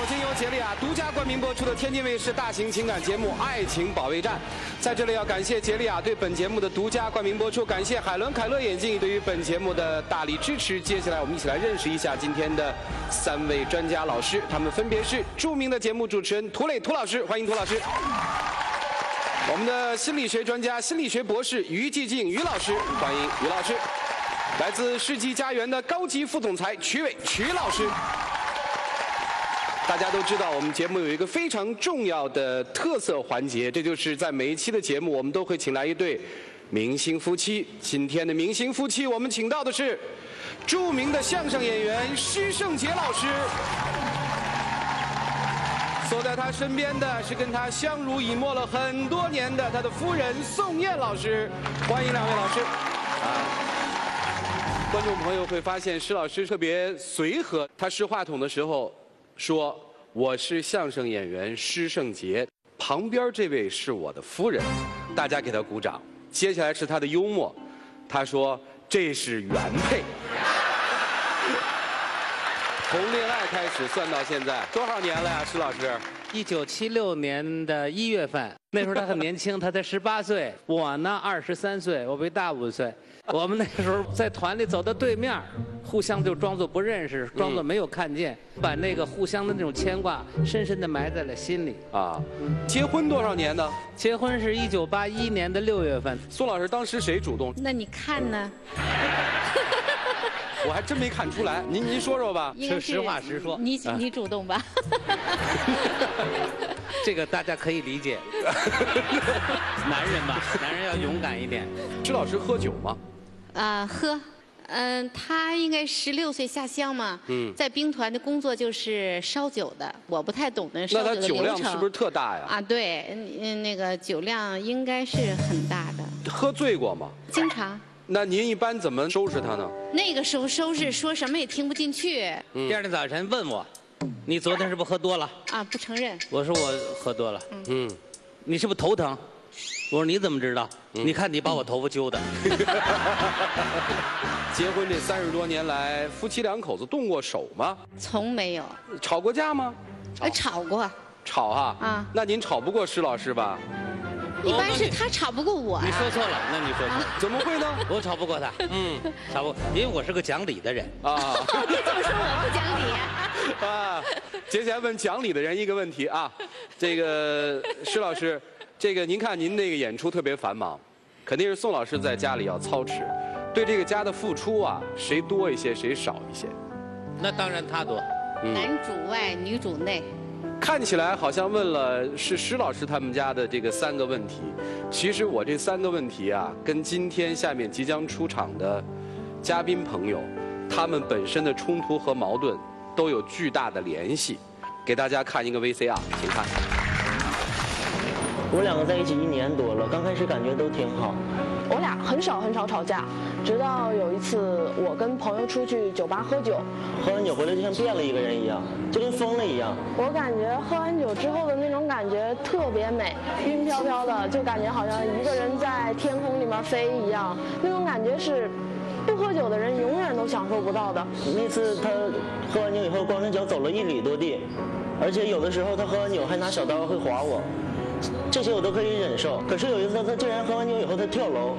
首先由杰利亚独家冠名播出的天津卫视大型情感节目《爱情保卫战》，在这里要感谢杰利亚对本节目的独家冠名播出，感谢海伦凯勒眼镜对于本节目的大力支持。接下来我们一起来认识一下今天的三位专家老师，他们分别是著名的节目主持人涂磊涂老师，欢迎涂老师；我们的心理学专家、心理学博士于继静于老师，欢迎于老师；来自世纪佳缘的高级副总裁曲伟曲老师。大家都知道，我们节目有一个非常重要的特色环节，这就是在每一期的节目，我们都会请来一对明星夫妻。今天的明星夫妻，我们请到的是著名的相声演员施圣杰老师。坐在他身边的是跟他相濡以沫了很多年的他的夫人宋燕老师，欢迎两位老师。啊，观众朋友会发现施老师特别随和，他试话筒的时候。说我是相声演员施圣杰，旁边这位是我的夫人，大家给他鼓掌。接下来是他的幽默，他说这是原配。从恋爱开始算到现在多少年了呀，施老师？一九七六年的一月份，那时候他很年轻，他才十八岁，我呢二十三岁，我比大五岁。我们那个时候在团里走到对面，互相就装作不认识，装作没有看见，把那个互相的那种牵挂深深的埋在了心里。啊，结婚多少年呢？结婚是一九八一年的六月份。苏老师当时谁主动？那你看呢？我还真没看出来。您您说说吧，是实话实说。你你主动吧。这个大家可以理解。男人嘛，男人要勇敢一点。施老师喝酒吗？啊，喝，嗯，他应该十六岁下乡嘛，嗯，在兵团的工作就是烧酒的，我不太懂得烧酒的那他酒量是不是特大呀？啊，对，嗯，那个酒量应该是很大的。喝醉过吗？经常。那您一般怎么收拾他呢？那个时候收拾说什么也听不进去。第二天早晨问我，你昨天是不是喝多了？啊，不承认。我说我喝多了。嗯，你是不是头疼？我说你怎么知道？你看你把我头发揪的。结婚这三十多年来，夫妻两口子动过手吗？从没有。吵过架吗？哎，吵过。吵哈？啊。那您吵不过施老师吧？一般是他吵不过我。你说错了，那你说错了。怎么会呢？我吵不过他。嗯，吵不，因为我是个讲理的人。啊。你怎么说我不讲理？啊。接下来问讲理的人一个问题啊，这个施老师。这个您看，您那个演出特别繁忙，肯定是宋老师在家里要操持，对这个家的付出啊，谁多一些，谁少一些？那当然他多。男主外，女主内。看起来好像问了是施老师他们家的这个三个问题，其实我这三个问题啊，跟今天下面即将出场的嘉宾朋友，他们本身的冲突和矛盾都有巨大的联系。给大家看一个 VCR，请看。我们两个在一起一年多了，刚开始感觉都挺好。我俩很少很少吵架，直到有一次我跟朋友出去酒吧喝酒，喝完酒回来就像变了一个人一样，就跟疯了一样。我感觉喝完酒之后的那种感觉特别美，晕飘飘的，就感觉好像一个人在天空里面飞一样，那种感觉是不喝酒的人永远都享受不到的。那次他喝完酒以后光着脚走了一里多地，而且有的时候他喝完酒还拿小刀会划我。这些我都可以忍受，可是有一次他竟然喝完酒以后他跳楼，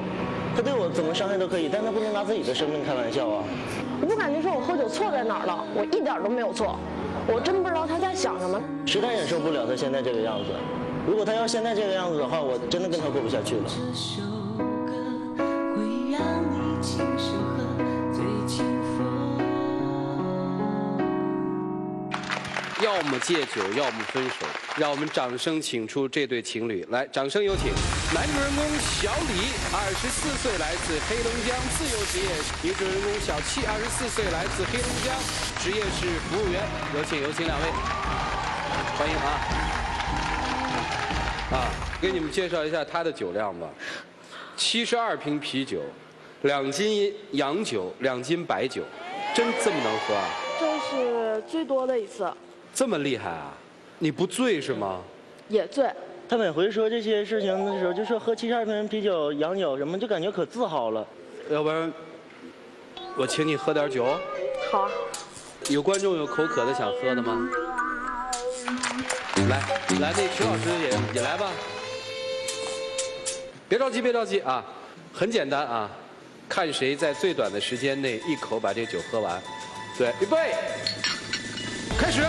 他对我怎么伤害都可以，但他不能拿自己的生命开玩笑啊！我不感觉说我喝酒错在哪儿了，我一点都没有错，我真不知道他在想什么。实在忍受不了他现在这个样子，如果他要现在这个样子的话，我真的跟他过不下去了。要么戒酒，要么分手。让我们掌声请出这对情侣，来，掌声有请。男主人公小李，二十四岁，来自黑龙江，自由职业；女主人公小七，二十四岁，来自黑龙江，职业是服务员。有请，有请两位，欢迎啊！啊，给你们介绍一下他的酒量吧：七十二瓶啤酒，两斤洋酒，两斤白酒，真这么能喝啊？这是最多的一次。这么厉害啊！你不醉是吗？也醉。他每回说这些事情的时候，就说喝七十二瓶啤酒、洋酒什么，就感觉可自豪了。要不然，我请你喝点酒。好。有观众有口渴的想喝的吗？来来，那曲老师也也来吧。别着急，别着急啊，很简单啊，看谁在最短的时间内一口把这酒喝完。对，预备，开始。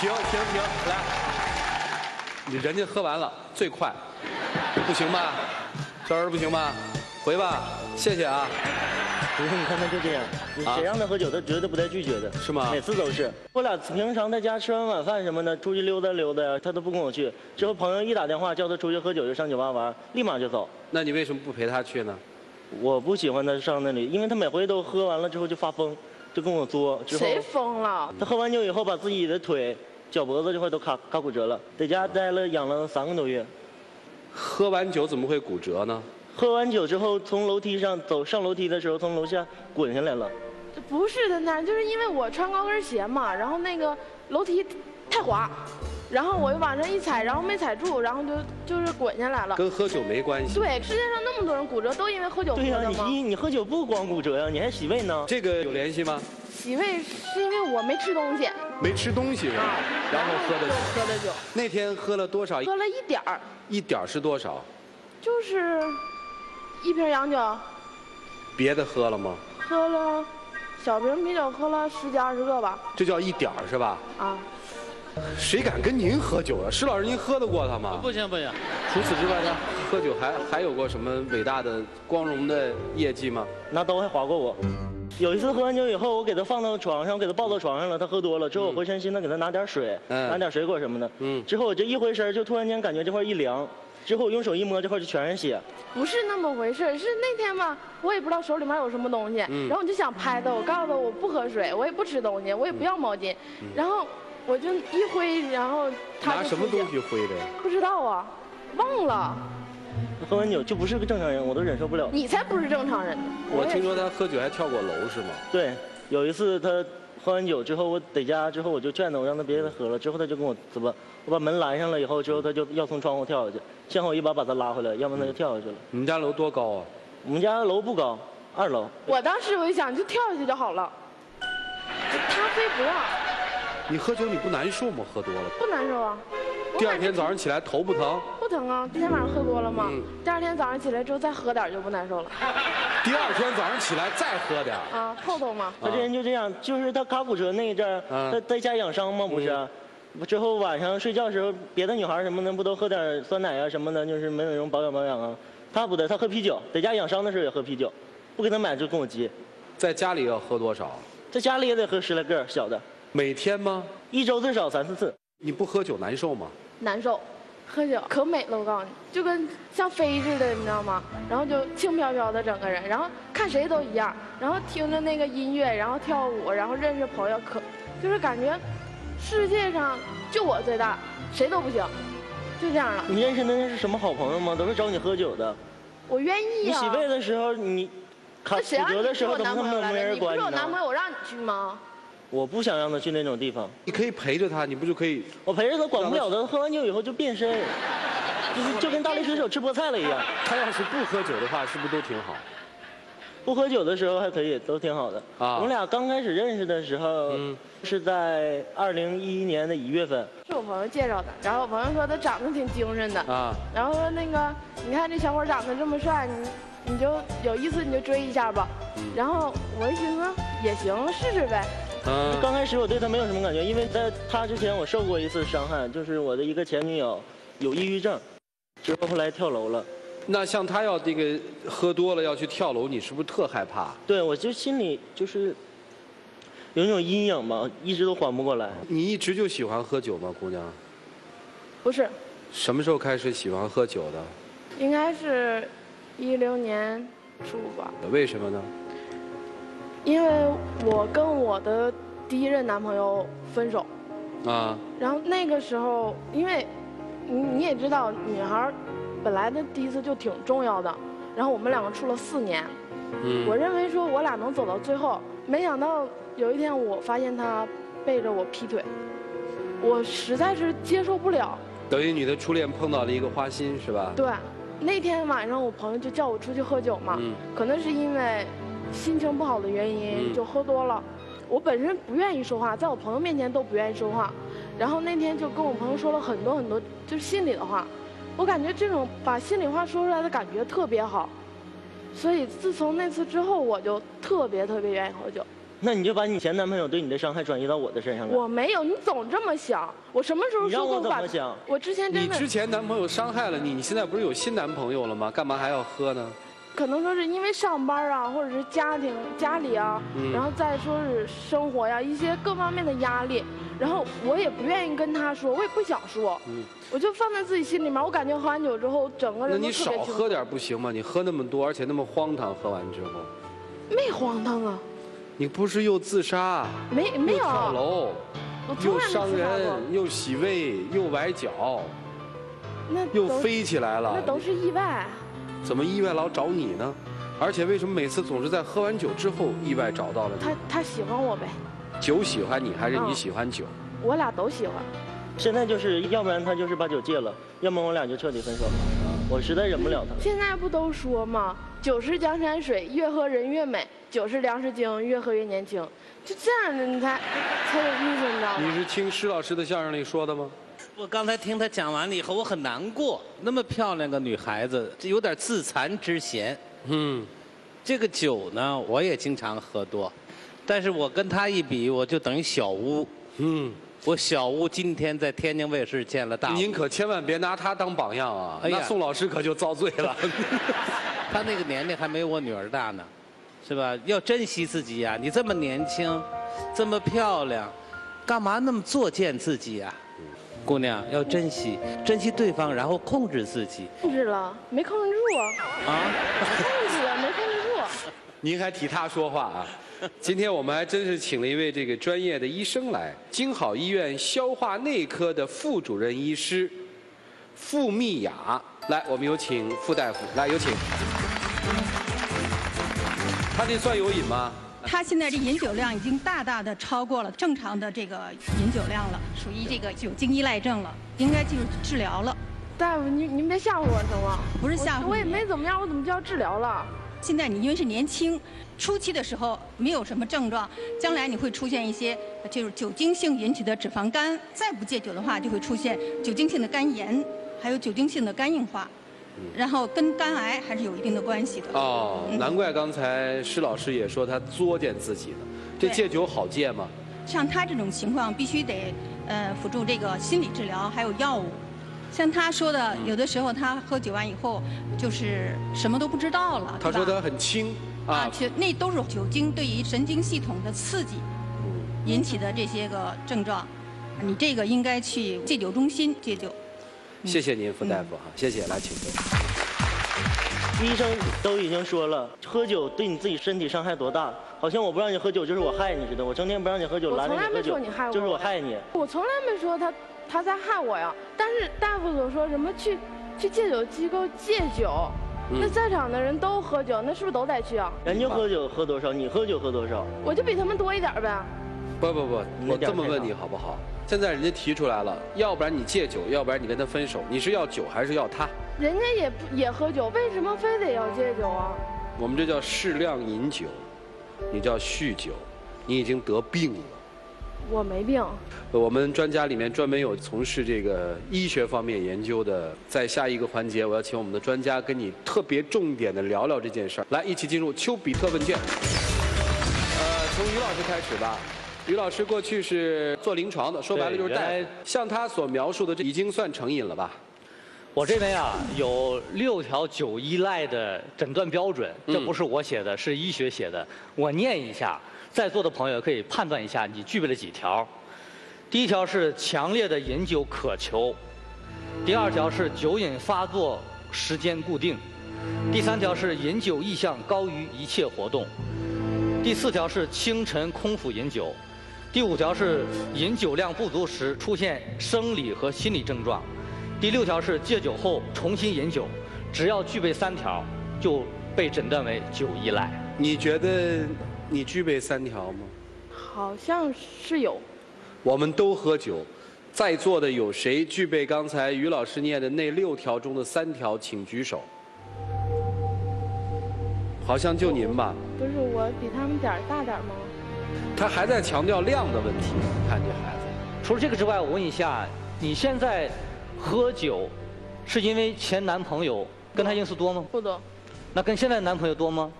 停停停，来，你人家喝完了最快，不行吧？这儿不行吧？回吧，谢谢啊。不是，你看他就这样，你啊谁让他喝酒，他绝对不带拒绝的，是吗每次都是。我俩平常在家吃完晚饭什么的，出去溜达溜达呀，他都不跟我去。之后朋友一打电话叫他出去喝酒，就上酒吧玩，立马就走。那你为什么不陪他去呢？我不喜欢他上那里，因为他每回都喝完了之后就发疯，就跟我作。之后谁疯了？他喝完酒以后，把自己的腿、脚脖子这块都卡卡骨折了，在家待了养了三个多月。喝完酒怎么会骨折呢？喝完酒之后，从楼梯上走上楼梯的时候，从楼下滚下来了。不是的那，就是因为我穿高跟鞋嘛，然后那个楼梯太滑，然后我就往上一踩，然后没踩住，然后就就是滚下来了。跟喝酒没关系。对，世界上那么多人骨折，都因为喝酒对呀？你你喝酒不光骨折呀、你还洗胃呢。这个有联系吗？洗胃是因为我没吃东西，没吃东西是吧？然后喝的酒。喝的酒，那天喝了多少？喝了一点儿，一点儿是多少？就是一瓶洋酒，别的喝了吗？喝了小瓶啤酒，喝了十几二十个吧，这叫一点儿是吧？啊，谁敢跟您喝酒啊？石老师，您喝得过他吗？不行不行，除此之外，他喝酒还还有过什么伟大的、光荣的业绩吗？拿刀还划过我。有一次喝完酒以后，我给他放到床上，我给他抱到床上了，他喝多了之后，我回身寻思给他拿点水，嗯拿点水果什么的。嗯之后我这一回身，就突然间感觉这块一凉，之后我用手一摸，这块就全是血。不是那么回事，是那天吧，我也不知道手里面有什么东西，嗯然后我就想拍他，我告诉他我不喝水，我也不吃东西，我也不要毛巾，然后我就一挥，然后他嗯拿什么东西挥的呀？不知道啊，忘了，喝完酒就不是个正常人，我都忍受不了。你才不是正常人呢。我听说他喝酒还跳过楼是吗？对，有一次他喝完酒之后，我在家之后我就劝他，我让他别再喝了。之后他就跟我怎么，我把门拦上了以后，之后他就要从窗户跳下去，幸好我一把把他拉回来，要不然他就跳下去了。你们家楼多高啊？我们家楼不高，二楼。我当时我就想，就跳下去就好了，他非不让，你喝酒你不难受吗？喝多了，不难受啊。第二天早上起来头不疼？不疼啊，第二天晚上喝多了吗，嗯第二天早上起来之后再喝点就不难受了第二天早上起来再喝点儿。啊，透透嘛。他这人就这样，就是他卡骨折那一阵儿，嗯他在家养伤嘛，不是啊？之后晚上睡觉的时候，别的女孩什么的不都喝点酸奶啊什么的，就是美美容保养保养啊。他不得，他喝啤酒，在家养伤的时候也喝啤酒，不给他买就跟我急，在家里要喝多少？在家里也得喝十来个小的，每天吗？一周最少三四次。你不喝酒难受吗？难受，喝酒可美了，我告诉你，就跟像飞似的，你知道吗？然后就轻飘飘的整个人，然后看谁都一样，然后听着那个音乐，然后跳舞，然后认识朋友，可就是感觉世界上就我最大，谁都不行，就这样了。你认识那些是什么好朋友吗？都是找你喝酒的。我愿意呀、你洗胃的时候，你那谁让折的时候，你是我怎么他们没男朋友来的？你不是我男朋？友，我让你去吗？我不想让他去那种地方，你可以陪着他，你不就可以？我陪着他管不了他，喝完酒以后就变身，就是就跟大力水手吃菠菜了一样。他要是不喝酒的话，是不是都挺好？不喝酒的时候还可以，都挺好的。啊我们俩刚开始认识的时候，嗯是在二零一一年的一月份。是我朋友介绍的，然后我朋友说他长得挺精神的，啊，然后说那个，你看这小伙长得这么帅，你你就有意思你就追一下吧。然后我一寻思也行，试试呗。嗯，刚开始我对他没有什么感觉，因为在他之前我受过一次伤害，就是我的一个前女友有抑郁症，之后后来跳楼了。那像他要这个喝多了要去跳楼，你是不是特害怕？对我就心里就是有那种阴影嘛，一直都缓不过来。你一直就喜欢喝酒吗，姑娘？不是，什么时候开始喜欢喝酒的？应该是一零年初吧，为什么呢？因为我跟我的第一任男朋友分手，啊，然后那个时候，因为你你也知道，女孩儿本来的第一次就挺重要的，然后我们两个处了四年，嗯，我认为说我俩能走到最后，没想到有一天我发现他背着我劈腿，我实在是接受不了。等于你的初恋碰到了一个花心是吧？对，那天晚上我朋友就叫我出去喝酒嘛，嗯。可能是因为心情不好的原因就喝多了。我本身不愿意说话，在我朋友面前都不愿意说话，然后那天就跟我朋友说了很多很多就是心里的话。我感觉这种把心里话说出来的感觉特别好，所以自从那次之后，我就特别特别愿意喝酒。那你就把你前男朋友对你的伤害转移到我的身上了。我没有，你总这么想。我什么时候说过把？我之前真的。你之前男朋友伤害了你，你现在不是有新男朋友了吗？干嘛还要喝呢？可能说是因为上班啊，或者是家庭家里啊，然后再说是生活呀，一些各方面的压力。然后我也不愿意跟他说，我也不想说，我就放在自己心里面。我感觉喝完酒之后，整个人那你少喝点不行吗？你喝那么多，而且那么荒唐，喝完之后。没荒唐啊。你不是又自杀？没没有。跳楼。又伤人，又洗胃，又崴脚。那又飞起来了。那都是意外。怎么意外老找你呢？而且为什么每次总是在喝完酒之后意外找到了你？他他喜欢我呗。酒喜欢你还是你喜欢酒？我俩都喜欢。现在就是要不然他就是把酒戒了，要么我俩就彻底分手了。我实在忍不了他。现在不都说吗？酒是江山水，越喝人越美；酒是粮食精，越喝越年轻。就这样的，你才才有意思，你知道吗？你是听施老师的相声里说的吗？我刚才听她讲完了以后，我很难过。那么漂亮个女孩子，这有点自残之嫌。嗯，这个酒呢，我也经常喝多。但是我跟她一比，我就等于小巫。嗯，我小巫今天在天津卫视见了大。您可千万别拿她当榜样啊！那宋老师可就遭罪了。他那个年龄还没我女儿大呢，是吧？要珍惜自己呀！你这么年轻，这么漂亮，干嘛那么作践自己呀？姑娘要珍惜，珍惜对方，然后控制自己。控制了，没控制住啊！啊，控制了，没控制住。您还替他说话啊？今天我们还真是请了一位这个专业的医生来，京好医院消化内科的副主任医师傅密雅，来，我们有请傅大夫，来有请。他这算有瘾吗？他现在这饮酒量已经大大的超过了正常的这个饮酒量了，属于这个酒精依赖症了，应该进入治疗了。大夫，您您别吓唬我行吗？不是吓唬我也没怎么样，我怎么就要治疗了？现在你因为是年轻，初期的时候没有什么症状，将来你会出现一些就是酒精性引起的脂肪肝，再不戒酒的话就会出现酒精性的肝炎，还有酒精性的肝硬化，然后跟肝癌还是有一定的关系的。哦，难怪刚才施老师也说他作践自己呢。这戒酒好戒吗？像他这种情况，必须得呃辅助这个心理治疗，还有药物。像他说的，有的时候他喝酒完以后，就是什么都不知道了。他说他很轻啊，且那都是酒精对于神经系统的刺激引起的这些个症状。你这个应该去戒酒中心戒酒。谢谢您，傅大夫哈，谢谢，来请坐。医生都已经说了，喝酒对你自己身体伤害多大，好像我不让你喝酒就是我害你似的。我成天不让你喝酒，拦着你喝酒，就是我害你。我从来没说他。他在害我呀！但是大夫总说什么去去戒酒机构戒酒，那在场的人都喝酒，那是不是都得去啊？人家喝酒喝多少，你喝酒喝多少？我就比他们多一点呗。不不不，我这么问你好不好？现在人家提出来了，要不然你戒酒，要不然你跟他分手，你是要酒还是要他？人家也也喝酒，为什么非得要戒酒啊？我们这叫适量饮酒，你叫酗酒，你已经得病了。我没病。我们专家里面专门有从事这个医学方面研究的，在下一个环节，我要请我们的专家跟你特别重点的聊聊这件事儿。来，一起进入丘比特问卷。呃，从于老师开始吧。于老师过去是做临床的，说白了就是带。像他所描述的，这已经算成瘾了吧？我这边啊有六条酒依赖的诊断标准，这不是我写的，是医学写的。我念一下。在座的朋友可以判断一下，你具备了几条？第一条是强烈的饮酒渴求，第二条是酒瘾发作时间固定，第三条是饮酒意向高于一切活动，第四条是清晨空腹饮酒，第五条是饮酒量不足时出现生理和心理症状，第六条是戒酒后重新饮酒，只要具备三条，就被诊断为酒依赖。你觉得？你具备三条吗？好像是有。我们都喝酒，在座的有谁具备刚才于老师念的那六条中的三条，请举手。好像就您吧。不是我比他们点儿大点儿吗？他还在强调量的问题，看这孩子。除了这个之外，我问一下，你现在喝酒，是因为前男朋友跟他因素多吗？不多，那跟现在男朋友多吗？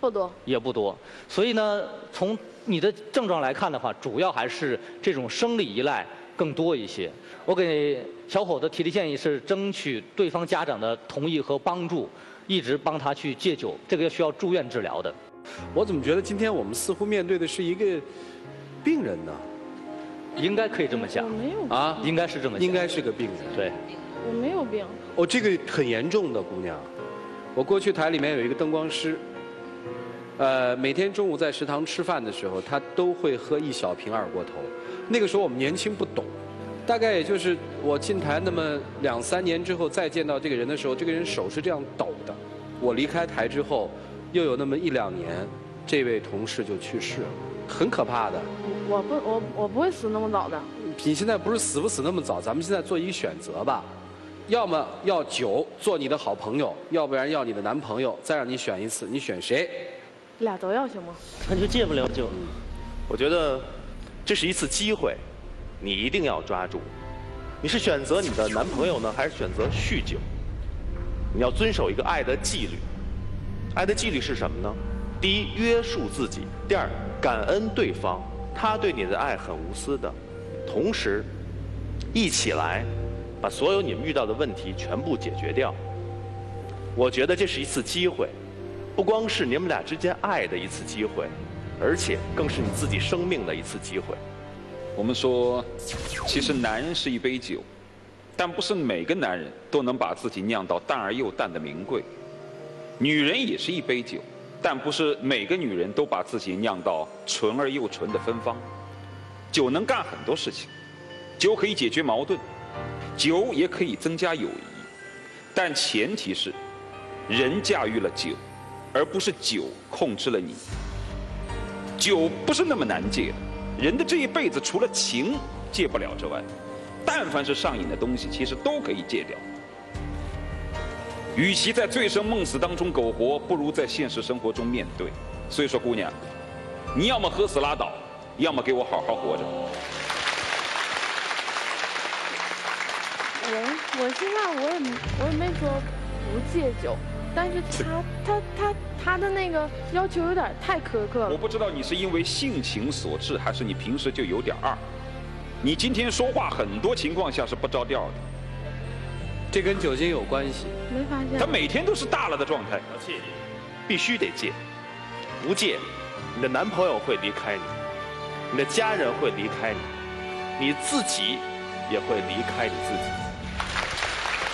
不多。也不多。所以呢，从你的症状来看的话，主要还是这种生理依赖更多一些。我给小伙子提的建议是，争取对方家长的同意和帮助，一直帮他去戒酒，这个需要住院治疗的。我怎么觉得今天我们似乎面对的是一个病人呢？应该可以这么讲我没有，啊，应该是这么讲。应该是个病人。对，我没有病。哦，这个很严重的姑娘。我过去台里面有一个灯光师，呃，每天中午在食堂吃饭的时候，他都会喝一小瓶二锅头。那个时候我们年轻不懂，大概也就是我进台那么两三年之后再见到这个人的时候，这个人手是这样抖的。我离开台之后，又有那么一两年，这位同事就去世了，很可怕的。我不，我我不会死那么早的。你现在不是死不死那么早，咱们现在做一个选择吧，要么要酒做你的好朋友，要不然要你的男朋友。再让你选一次，你选谁？俩都要行吗？那就戒不了酒。我觉得这是一次机会，你一定要抓住。你是选择你的男朋友呢，还是选择酗酒？你要遵守一个爱的纪律。爱的纪律是什么呢？第一，约束自己；第二，感恩对方，他对你的爱很无私的。同时，一起来把所有你们遇到的问题全部解决掉。我觉得这是一次机会，不光是你们俩之间爱的一次机会，而且更是你自己生命的一次机会。我们说，其实男人是一杯酒，但不是每个男人都能把自己酿到淡而又淡的名贵。女人也是一杯酒，但不是每个女人都把自己酿到纯而又纯的芬芳。酒能干很多事情，酒可以解决矛盾，酒也可以增加友谊，但前提是人驾驭了酒，而不是酒控制了你。酒不是那么难戒的，人的这一辈子除了情戒不了之外，但凡是上瘾的东西，其实都可以戒掉。与其在醉生梦死当中苟活，不如在现实生活中面对。所以说，姑娘，你要么喝死拉倒，要么给我好好活着。我我现在我也我也没说不戒酒，但是他他他他的那个要求有点太苛刻了。我不知道你是因为性情所致，还是你平时就有点二。你今天说话很多情况下是不着调的。这跟酒精有关系。没发现。他每天都是大了的状态。要戒，必须得戒，不戒，你的男朋友会离开你，你的家人会离开你，你自己也会离开你自己。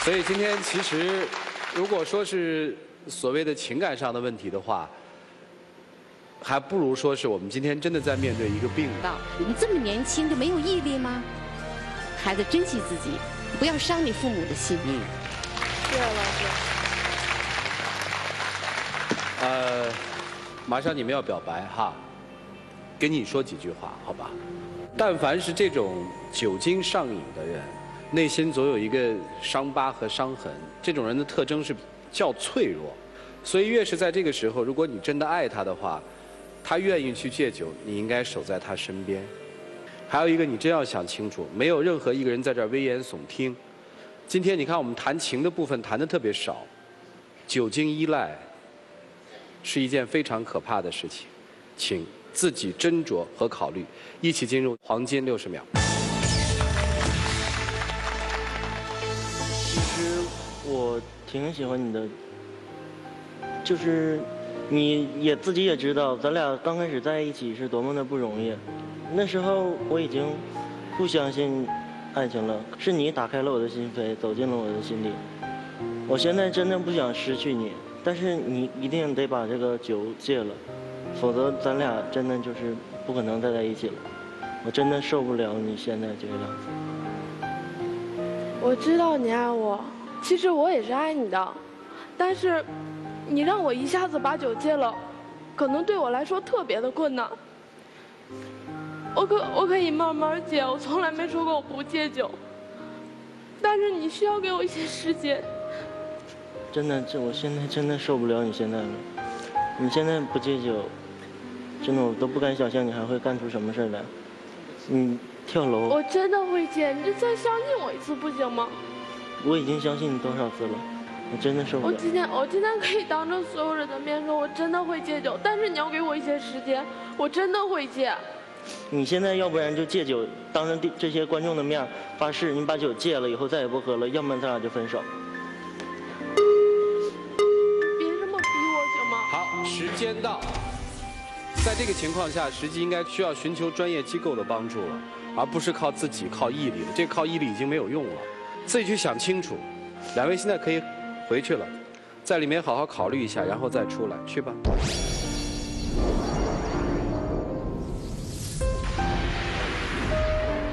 所以今天其实，如果说是所谓的情感上的问题的话，还不如说是我们今天真的在面对一个病人。你这么年轻就没有毅力吗？孩子，珍惜自己，不要伤你父母的心。嗯。谢谢老师。呃，马上你们要表白哈，跟你说几句话，好吧？但凡是这种酒精上瘾的人，内心总有一个伤疤和伤痕。这种人的特征是较脆弱，所以越是在这个时候，如果你真的爱他的话，他愿意去戒酒，你应该守在他身边。还有一个，你真要想清楚，没有任何一个人在这儿危言耸听。今天你看我们谈情的部分谈的特别少，酒精依赖是一件非常可怕的事情，请自己斟酌和考虑。一起进入黄金六十秒。其实我挺喜欢你的，就是你也自己也知道，咱俩刚开始在一起是多么的不容易。那时候我已经不相信爱情了，是你打开了我的心扉，走进了我的心里。我现在真的不想失去你，但是你一定得把这个酒戒了，否则咱俩真的就是不可能再在一起了。我真的受不了你现在这个样子。我知道你爱我，其实我也是爱你的，但是你让我一下子把酒戒了，可能对我来说特别的困难。我可我可以慢慢戒，我从来没说过我不戒酒。但是你需要给我一些时间。真的，这我现在真的受不了你现在了。你现在不戒酒，真的我都不敢想象你还会干出什么事来。你跳楼。我真的会戒，你就再相信我一次不行吗？我已经相信你多少次了，我真的受不了。我今天我今天可以当着所有人的面说，我真的会戒酒，但是你要给我一些时间，我真的会戒。你现在要不然就戒酒，当着这些观众的面发誓，你把酒戒了以后再也不喝了，要不然咱俩就分手。别这么逼我行吗？好，时间到。在这个情况下，实际应该需要寻求专业机构的帮助了，而不是靠自己靠毅力了。这靠毅力已经没有用了，自己去想清楚。两位现在可以回去了，在里面好好考虑一下，然后再出来，去吧。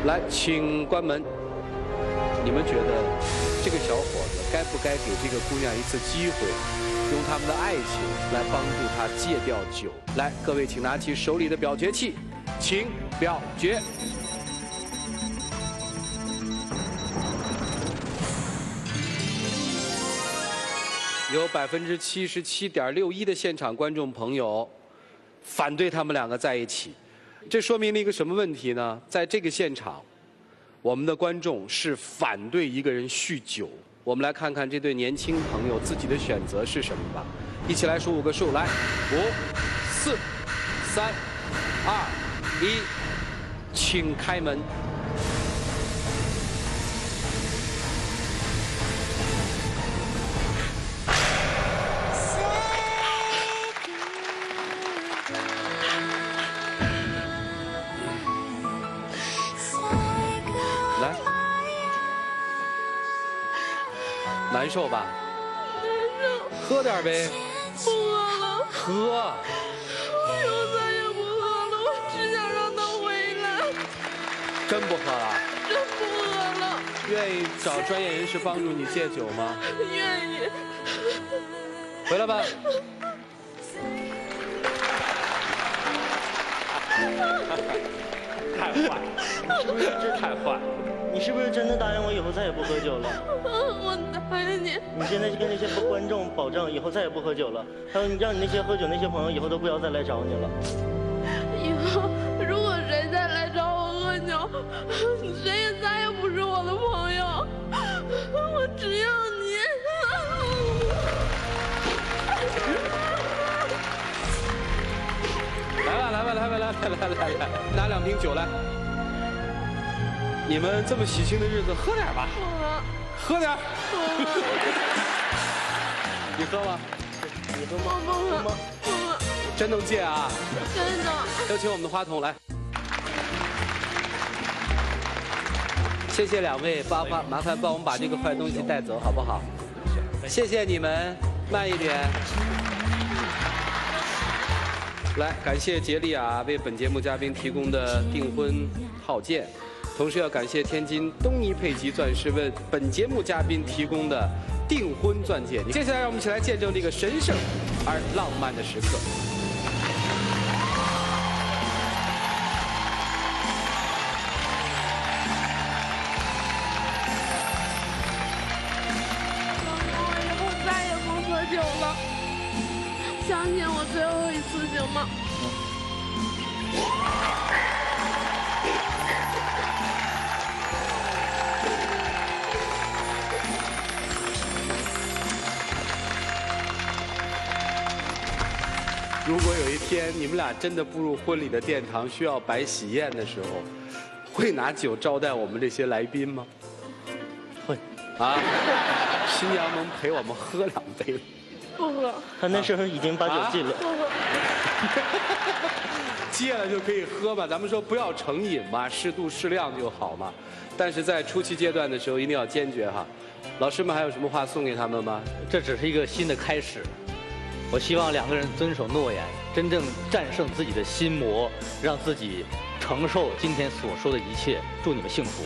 来，请关门。你们觉得这个小伙子该不该给这个姑娘一次机会，用他们的爱情来帮助她戒掉酒？来，各位请拿起手里的表决器，请表决。有百分之七十七点六一的现场观众朋友反对他们两个在一起。这说明了一个什么问题呢？在这个现场，我们的观众是反对一个人酗酒。我们来看看这对年轻朋友自己的选择是什么吧。一起来数五个数，来，五、四、三、二、一，请开门。难受吧？难受。喝点呗。不喝了。喝。我以后再也不喝了，我只想让他回来。真不喝了？真不喝了。愿意找专业人士帮助你戒酒吗？愿意。回来吧。太坏！你是不是真太坏？你是不是真的答应我以后再也不喝酒了？我答应你。你现在就跟那些观众保证以后再也不喝酒了，还有你让你那些喝酒那些朋友以后都不要再来找你了。以后如果谁再来找我喝酒，谁也再也不是我的朋友。我只要你。来吧来吧来吧来来来来来，拿两瓶酒来。你们这么喜庆的日子，喝点吧。喝点。你喝吗？你喝吗？不喝喝。真能戒啊？真的。有请我们的话筒来。谢谢两位，麻烦麻烦帮我们把这个坏东西带走，好不好？谢谢你们，慢一点。来，感谢杰利亚为本节目嘉宾提供的订婚套件。同时要感谢天津东尼佩吉钻石为本节目嘉宾提供的订婚钻戒。接下来让我们一起来见证这个神圣而浪漫的时刻。我以后再也不喝酒了，相信我最后一次行吗？天你们俩真的步入婚礼的殿堂，需要摆喜宴的时候，会拿酒招待我们这些来宾吗？会。啊，新娘能陪我们喝两杯不喝。他那时候已经把酒戒了。不喝。戒了就可以喝嘛？咱们说不要成瘾嘛，适度适量就好嘛。但是在初期阶段的时候，一定要坚决哈。老师们还有什么话送给他们吗？这只是一个新的开始。我希望两个人遵守诺言，真正战胜自己的心魔，让自己承受今天所说的一切。祝你们幸福，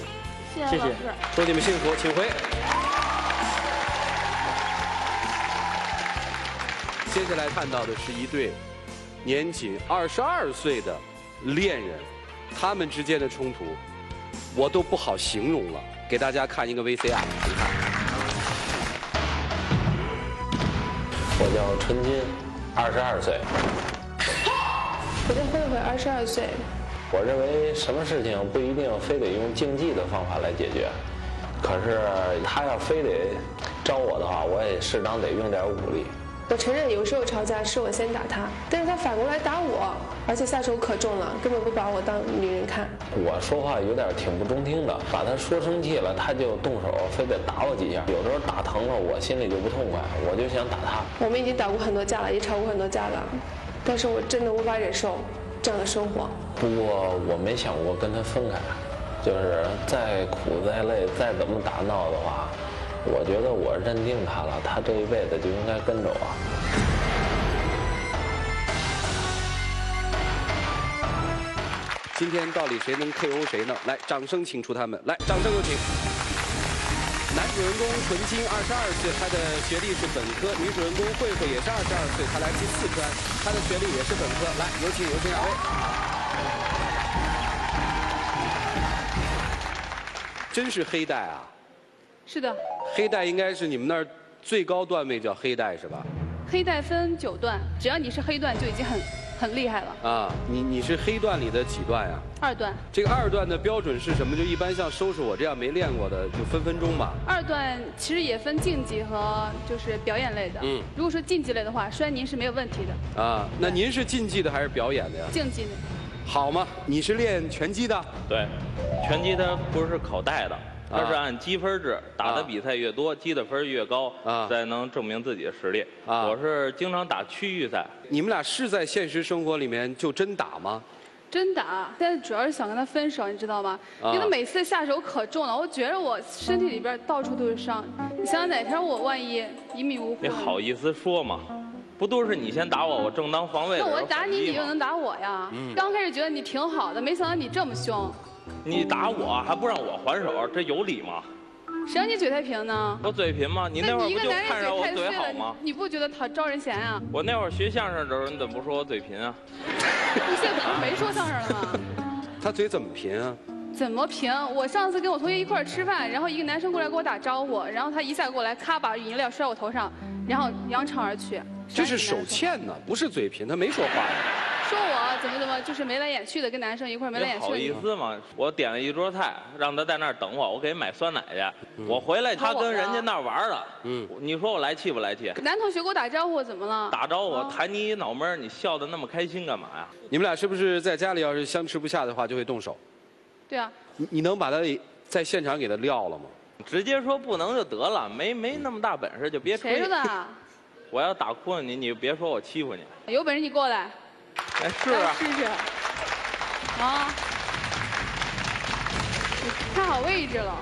谢谢老师。祝你们幸福，请回。接下来看到的是一对年仅二十二岁的恋人，他们之间的冲突，我都不好形容了。给大家看一个 VCR，你看，我叫陈金，二十二岁。我叫慧慧，二十二岁。我认为什么事情不一定非得用竞技的方法来解决，可是他要非得招我的话，我也适当得用点武力。我承认有时候吵架是我先打他，但是他反过来打我，而且下手可重了，根本不把我当女人看。我说话有点挺不中听的，把他说生气了，他就动手，非得打我几下。有时候打疼了，我心里就不痛快，我就想打他。我们已经打过很多架了，也吵过很多架了，但是我真的无法忍受这样的生活。不过我没想过跟他分开，就是再苦再累再怎么打闹的话。我觉得我认定他了，他这一辈子就应该跟着我。今天到底谁能 KO 谁呢？来，掌声请出他们！来，掌声有请。男主人公纯金，二十二岁，他的学历是本科；女主人公慧慧也是二十二岁，她来自四川，她的学历也是本科。来，有请，有请两位。真是黑带啊！是的，黑带应该是你们那儿最高段位叫黑带是吧？黑带分九段，只要你是黑段就已经很很厉害了。啊，你你是黑段里的几段呀？二段。这个二段的标准是什么？就一般像收拾我这样没练过的，就分分钟吧。二段其实也分竞技和就是表演类的。嗯。如果说竞技类的话，摔您是没有问题的。啊，那您是竞技的还是表演的呀？竞技的。好嘛，你是练拳击的？对，拳击它不是考带的。他是按积分制，打的比赛越多，积的分越高，才能证明自己的实力。我是经常打区域赛。你们俩是在现实生活里面就真打吗？真打，但是主要是想跟他分手，你知道吗？因为他每次下手可重了，我觉着我身体里边到处都是伤。你想想哪天我万一一命呜呼？你好意思说吗？不都是你先打我，我正当防卫那我打你，你又能打我呀？刚开始觉得你挺好的，没想到你这么凶。你打我还不让我还手，这有理吗？谁让你嘴太平呢？我嘴贫吗？你那会儿不就看着我嘴好吗？你不觉得他招人嫌啊？我那会儿学相声的时候，你怎么不说我嘴贫啊？你现在不是没说相声了吗？他嘴怎么贫啊？怎么贫？我上次跟我同学一块吃饭，然后一个男生过来跟我打招呼，然后他一下过来，咔把饮料摔我头上，然后扬长而去。这是手欠呢，不是嘴贫，他没说话。说我怎么怎么就是眉来眼去的跟男生一块眉来眼去。好意思吗？我点了一桌菜，让他在那儿等我，我给买酸奶去。我回来他跟人家那儿玩了。嗯，你说我来气不来气？男同学给我打招呼怎么了？打招呼弹你一脑门，你笑得那么开心干嘛呀？你们俩是不是在家里要是相持不下的话就会动手？对啊。你你能把他在现场给他撂了吗？直接说不能就得了，没没那么大本事就别吹。谁说的？我要打哭了你，你就别说我欺负你。有本事你过来。哎，是啊，试试，啊，看好位置了，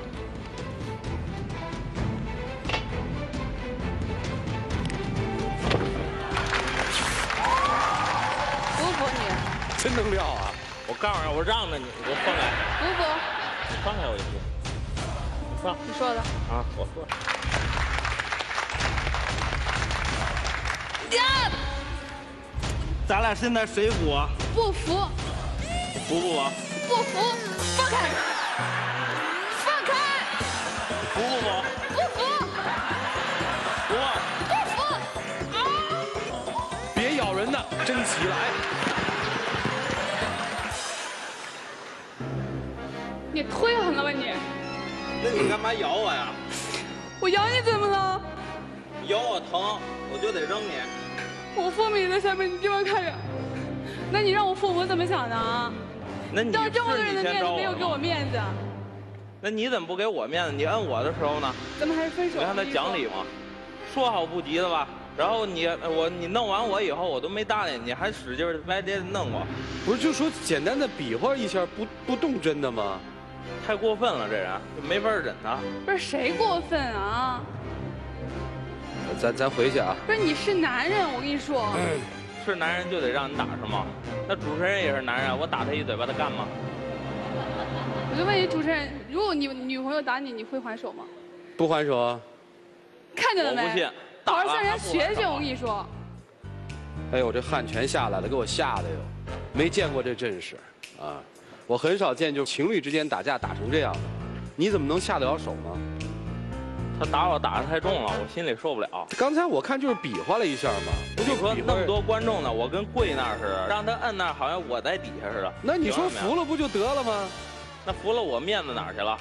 服不服你？真能撂啊！我告诉你，我让着你，你给我放开。服不服？你放开我就服。放。你说的。啊，我说。咱俩现在谁服？不服。服不服？不服。放开。放开。服不服？不服。服。不服。啊！别咬人呢，真起来。你忒狠了吧你？那你干嘛咬我呀？我咬你怎么了？咬我疼，我就得扔你。我父母也在下面，你这么看着，那你让我父母怎么想的啊？那你当这么多人的面子没有给我面子。那你怎么不给我面子？你摁我的时候呢？咱们还是分手。你看他讲理吗？说好不急的吧？然后你我你弄完我以后我都没搭理你，还使劲歪爹弄我。不是就说简单的比划一下，不不动真的吗？太过分了，这人没法忍他。不是谁过分啊？咱咱回去啊！不是你是男人，我跟你说，是男人就得让你打是吗？那主持人也是男人，我打他一嘴巴他干吗？我就问你，主持人，如果你女朋友打你，你会还手吗？不还手啊！看见了没？我不信，好好向人家学学，我跟你说。哎呦，这汗全下来了，给我吓的哟！没见过这阵势啊！我很少见就是情侣之间打架打成这样的，你怎么能下得了手呢？他打我打的太重了，我心里受不了。刚才我看就是比划了一下嘛，不就说那么多观众呢，我跟跪那儿似的，让他摁那儿，好像我在底下似的。那你说服了不就得了吗？那服了我面子哪儿去了？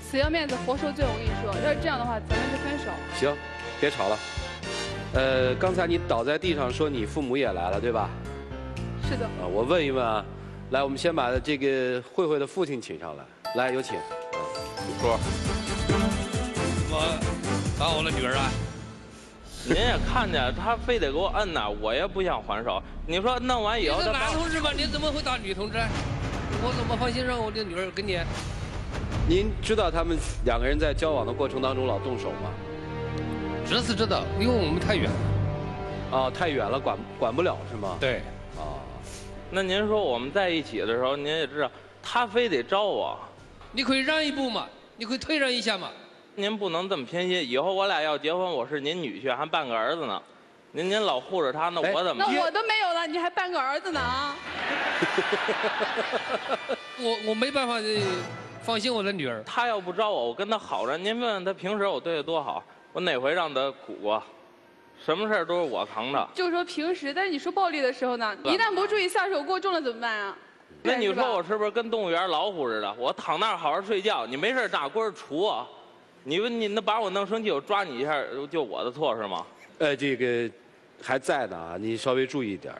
死要面子活受罪，我跟你说，要是这样的话，咱们就分手。行，别吵了。呃，刚才你倒在地上说你父母也来了，对吧？是的。啊，我问一问啊，来，我们先把这个慧慧的父亲请上来，来，有请。说。我打我的女儿啊！您也看见他非得给我摁呢，我也不想还手。你说弄完以后，你是男同志吗？你怎么会打女同志？我怎么放心让我的女儿跟你？您知道他们两个人在交往的过程当中老动手吗？知是知道，因为我们太远了。哦，太远了，管管不了是吗？对。哦，那您说我们在一起的时候，您也知道，他非得招我。你可以让一步嘛，你可以退让一下嘛。您不能这么偏心，以后我俩要结婚，我是您女婿，还半个儿子呢。您您老护着他，那我怎么？那我都没有了，你还半个儿子呢啊？我我没办法放心我的女儿。他要不招我，我跟他好着。您问问他平时我对他多好，我哪回让他苦过？什么事儿都是我扛着。就说平时，但是你说暴力的时候呢？一旦不注意下手过重了怎么办啊？那你说我是不是跟动物园老虎似的？我躺那儿好好睡觉，你没事打棍儿杵我。你问你那把我弄生气，我抓你一下，就我的错是吗？呃，这个还在呢啊，你稍微注意一点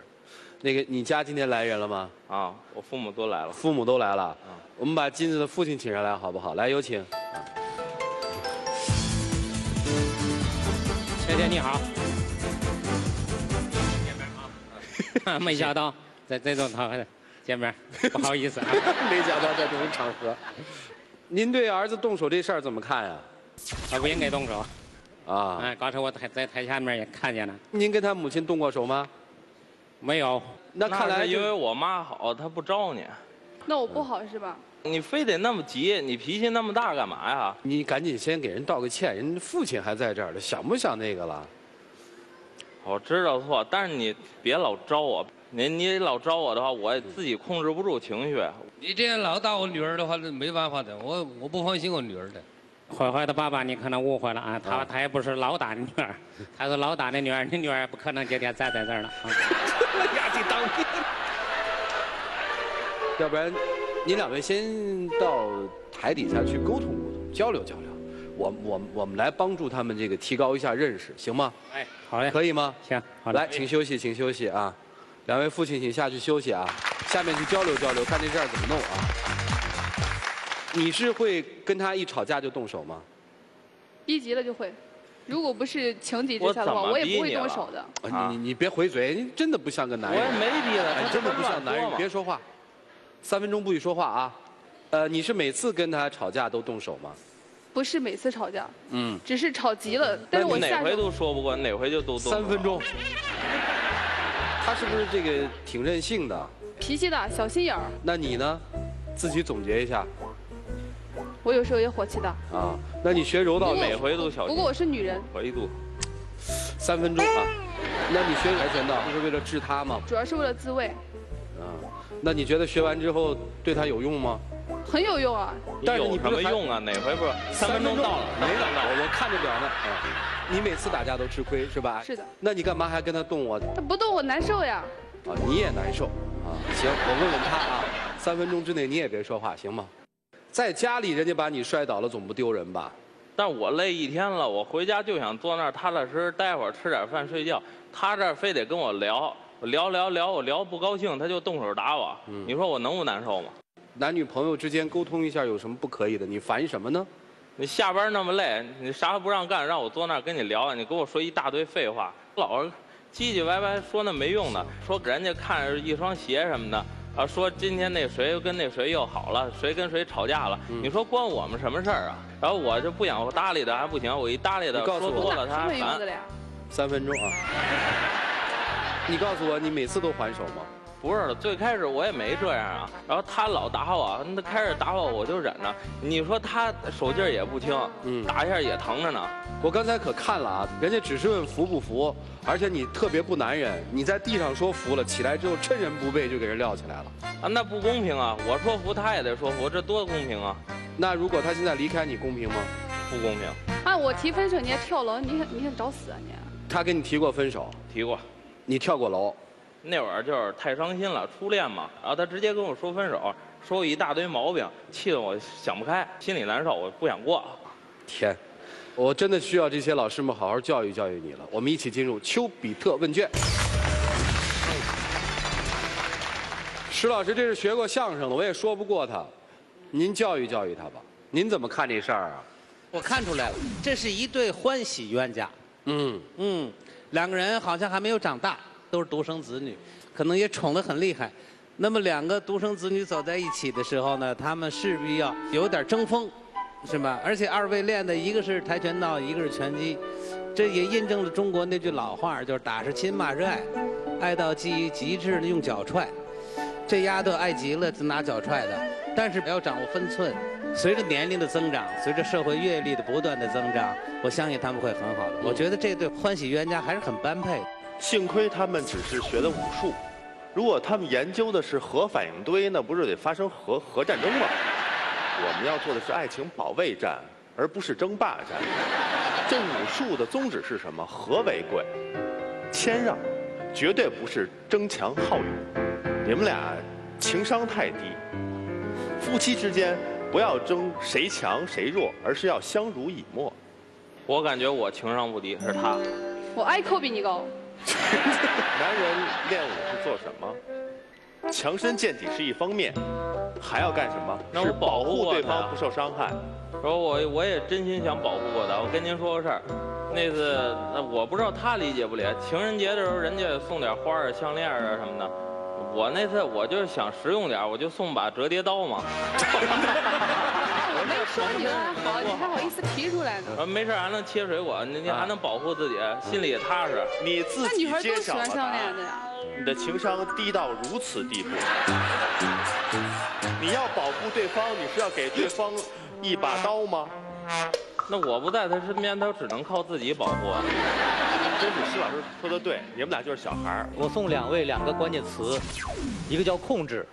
那个，你家今天来人了吗？啊，我父母都来了。父母都来了。啊，我们把金子的父亲请上来好不好？来，有请。姐姐你好。见面啊没想到在这种场合见面，不好意思啊。没想到在这种场合。您对儿子动手这事儿怎么看呀？他不应该动手。啊。哎，刚才我台在台下面也看见了。您跟他母亲动过手吗？没有。那看来因为我妈好，她不招你。那我不好是吧？你非得那么急，你脾气那么大干嘛呀？你赶紧先给人道个歉，人父亲还在这儿呢，想不想那个了？我知道错，但是你别老招我。你你老招我的话，我自己控制不住情绪。你这样老打我女儿的话，那没办法的，我我不放心我女儿的。坏坏的爸爸，你可能误会了啊，他他也不是老大的女儿，他是老大的女儿，你女儿不可能今天站在这儿了。压起当兵。要不然，你两位先到台底下去沟通沟通，交流交流。我我我们来帮助他们这个提高一下认识，行吗？哎，好嘞，可以吗？行，好来，请休息，请休息啊。两位父亲，请下去休息啊！下面去交流交流，看这事儿怎么弄啊！你是会跟他一吵架就动手吗？逼急了就会，如果不是情急之下的话，我也不会动手的。你你你别回嘴，你真的不像个男人。我也没逼他，真的不像男人，你别说话。三分钟不许说话啊！呃，你是每次跟他吵架都动手吗？不是每次吵架，嗯，只是吵急了，但是我哪回都说不过，哪回就都动。三分钟。他是不是这个挺任性的？脾气大，小心眼儿。那你呢？自己总结一下。我有时候也火气大。啊，那你学柔道每回都小心。不过我是女人。回度。三分钟啊。那你学跆拳道不是为了治他吗？主要是为了自卫。啊，那你觉得学完之后对他有用吗？很有用啊。但是你什么用啊？哪回不是？三分钟到了，没了，我我看着表呢。啊。你每次打架都吃亏是吧？是的。那你干嘛还跟他动我？他不动我难受呀。啊，你也难受啊。行，我问问他啊，三分钟之内你也别说话，行吗？在家里人家把你摔倒了，总不丢人吧？但我累一天了，我回家就想坐那儿踏踏实实待会儿，吃点饭睡觉。他这儿非得跟我聊，聊聊聊，我聊不高兴，他就动手打我。你说我能不难受吗？男女朋友之间沟通一下有什么不可以的？你烦什么呢？你下班那么累，你啥都不让干，让我坐那儿跟你聊，你跟我说一大堆废话，老是唧唧歪歪说那没用的，说给人家看一双鞋什么的，啊，说今天那谁跟那谁又好了，谁跟谁吵架了，你说关我们什么事儿啊？然后我就不想搭理他还不行，我一搭理他说多了他烦。三分钟啊！你告诉我，你每次都还手吗？不是的，最开始我也没这样啊。然后他老打我，那开始打我我就忍着。你说他手劲儿也不轻，嗯，打一下也疼着呢。我刚才可看了啊，人家只是问服不服，而且你特别不男人，你在地上说服了，起来之后趁人不备就给人撂起来了。啊，那不公平啊！我说服他也得说服，这多公平啊！那如果他现在离开你，公平吗？不公平。啊，我提分手你还跳楼，你想你想找死啊你？他跟你提过分手？提过。你跳过楼？那会儿就是太伤心了，初恋嘛，然后他直接跟我说分手，说我一大堆毛病，气得我想不开，心里难受，我不想过。天。我真的需要这些老师们好好教育教育你了。我们一起进入丘比特问卷。石老师，这是学过相声的，我也说不过他，您教育教育他吧。您怎么看这事儿啊？我看出来了，这是一对欢喜冤家。嗯嗯，两个人好像还没有长大，都是独生子女，可能也宠得很厉害。那么两个独生子女走在一起的时候呢，他们势必要有点争锋。是吧？而且二位练的一个是跆拳道，一个是拳击，这也印证了中国那句老话，就是打是亲，骂是爱，爱到极极致的用脚踹。这丫头爱极了，就拿脚踹的。但是要掌握分寸，随着年龄的增长，随着社会阅历的不断的增长，我相信他们会很好的。我觉得这对欢喜冤家还是很般配。幸亏他们只是学的武术，如果他们研究的是核反应堆，那不是得发生核核战争吗？我们要做的是爱情保卫战，而不是争霸战。这武术的宗旨是什么？和为贵，谦让，绝对不是争强好勇。你们俩情商太低，夫妻之间不要争谁强谁弱，而是要相濡以沫。我感觉我情商不低，是他。我 IQ 比你高。男人练武是做什么？强身健体是一方面。还要干什么？是保护对方不受伤害。说我我也真心想保护过他。我跟您说个事儿，那次我不知道他理解不理解。情人节的时候，人家送点花儿、项链啊什么的。我那次我就是想实用点，我就送把折叠刀嘛。我没有说你好，提出来呢？没事还能切水果，你你还能保护自己，心里也踏实。你自己揭晓了。你的情商低到如此地步，你要保护对方，你是要给对方一把刀吗？那我不在他身边，他只能靠自己保护。啊。真是施老师说的对，你们俩就是小孩儿。我送两位两个关键词，一个叫控制，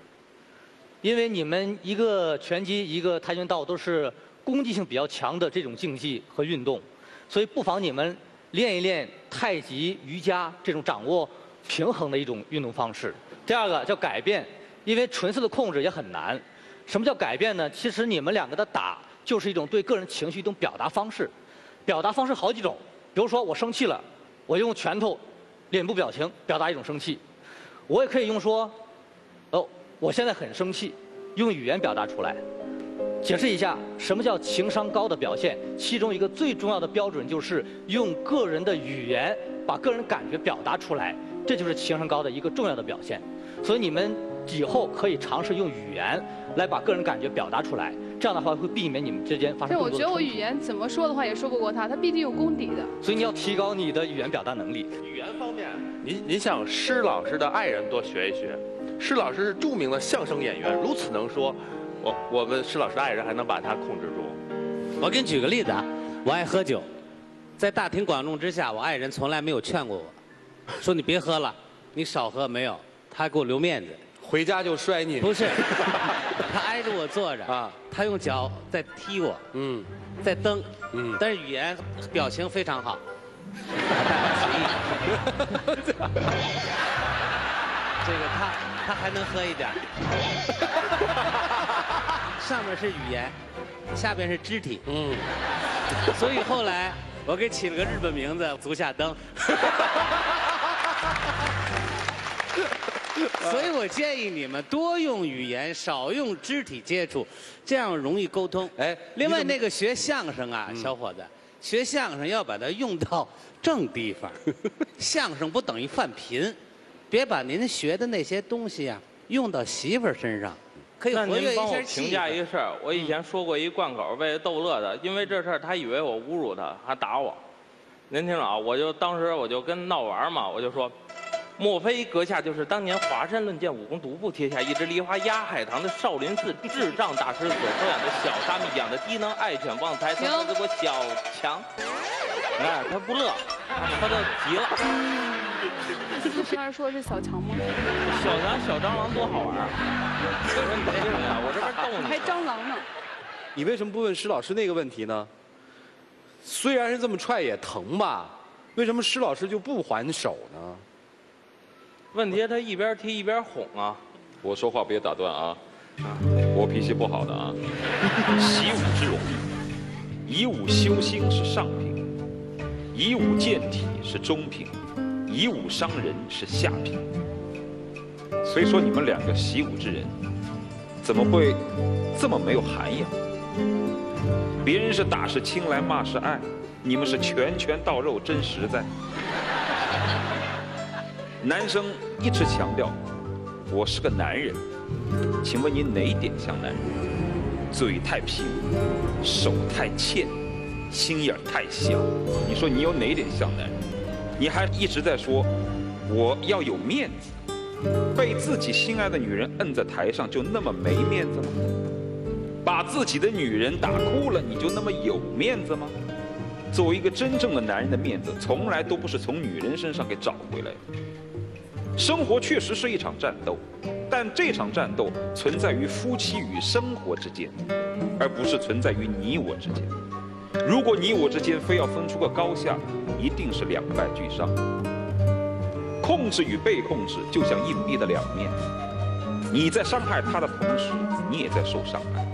因为你们一个拳击，一个跆拳道都是攻击性比较强的这种竞技和运动，所以不妨你们练一练太极、瑜伽这种掌握。平衡的一种运动方式。第二个叫改变，因为纯粹的控制也很难。什么叫改变呢？其实你们两个的打就是一种对个人情绪一种表达方式。表达方式好几种，比如说我生气了，我用拳头、脸部表情表达一种生气。我也可以用说，哦，我现在很生气，用语言表达出来。解释一下什么叫情商高的表现，其中一个最重要的标准就是用个人的语言把个人感觉表达出来。这就是情商高的一个重要的表现，所以你们以后可以尝试用语言来把个人感觉表达出来，这样的话会避免你们之间发生。但我觉得我语言怎么说的话也说不过他，他毕竟有功底的。所以你要提高你的语言表达能力。语言方面，您您向施老师的爱人多学一学。施老师是著名的相声演员，如此能说，我我们施老师的爱人还能把他控制住。我给你举个例子啊，我爱喝酒，在大庭广众之下，我爱人从来没有劝过我。说你别喝了，你少喝没有？他给我留面子，回家就摔你。不是，他挨着我坐着啊，他用脚在踢我，嗯，在蹬，嗯，但是语言表情非常好。这个他他还能喝一点。上面是语言，下边是肢体，嗯，所以后来我给起了个日本名字，足下灯。所以我建议你们多用语言，少用肢体接触，这样容易沟通。哎，另外那个学相声啊，小伙子，学相声要把它用到正地方。相声不等于犯贫，别把您学的那些东西啊用到媳妇儿身上，可以活跃一下评价一事儿，我以前说过一贯口，为了逗乐的，因为这事儿他以为我侮辱他，还打我。您听着啊，我就当时我就跟闹玩嘛，我就说。莫非阁下就是当年华山论剑、武功独步天下、一只梨花压海棠的少林寺智障大师所收养的小沙弥养的低能爱犬旺财，他说过小强。哎，他不乐，他都急了。你刚才说的是小强吗？小强、小蟑螂多好玩啊！为什么你为什么呀？我这边逗你。还蟑螂呢。你为什么不问施老师那个问题呢？虽然是这么踹也疼吧？为什么施老师就不还手呢？问题他一边踢一边哄啊。我说话别打断啊！我脾气不好的啊。习武之容易，以武修心是上品，以武健体是中品，以武伤人是下品。所以说你们两个习武之人，怎么会这么没有涵养？别人是打是亲来骂是爱，你们是拳拳到肉真实在。男生一直强调我是个男人，请问你哪点像男人？嘴太平，手太欠，心眼太小。你说你有哪点像男人？你还一直在说我要有面子，被自己心爱的女人摁在台上就那么没面子吗？把自己的女人打哭了，你就那么有面子吗？作为一个真正的男人的面子，从来都不是从女人身上给找回来的。生活确实是一场战斗，但这场战斗存在于夫妻与生活之间，而不是存在于你我之间。如果你我之间非要分出个高下，一定是两败俱伤。控制与被控制就像硬币的两面，你在伤害他的同时，你也在受伤害。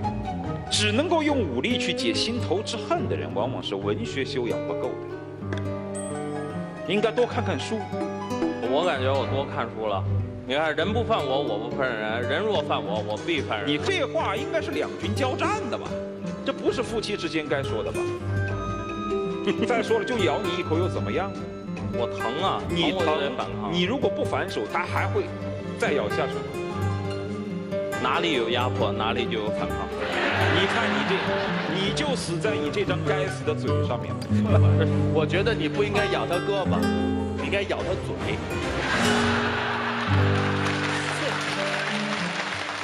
只能够用武力去解心头之恨的人，往往是文学修养不够的。应该多看看书。我感觉我多看书了。你看，人不犯我，我不犯人；人若犯我，我必犯人。你这话应该是两军交战的吧？这不是夫妻之间该说的吧？再说了，就咬你一口又怎么样？我疼啊！你疼，你如果不反手，他还会再咬下去吗？哪里有压迫，哪里就有反抗。你看你这，你就死在你这张该死的嘴上面。我觉得你不应该咬他胳膊，你应该咬他嘴。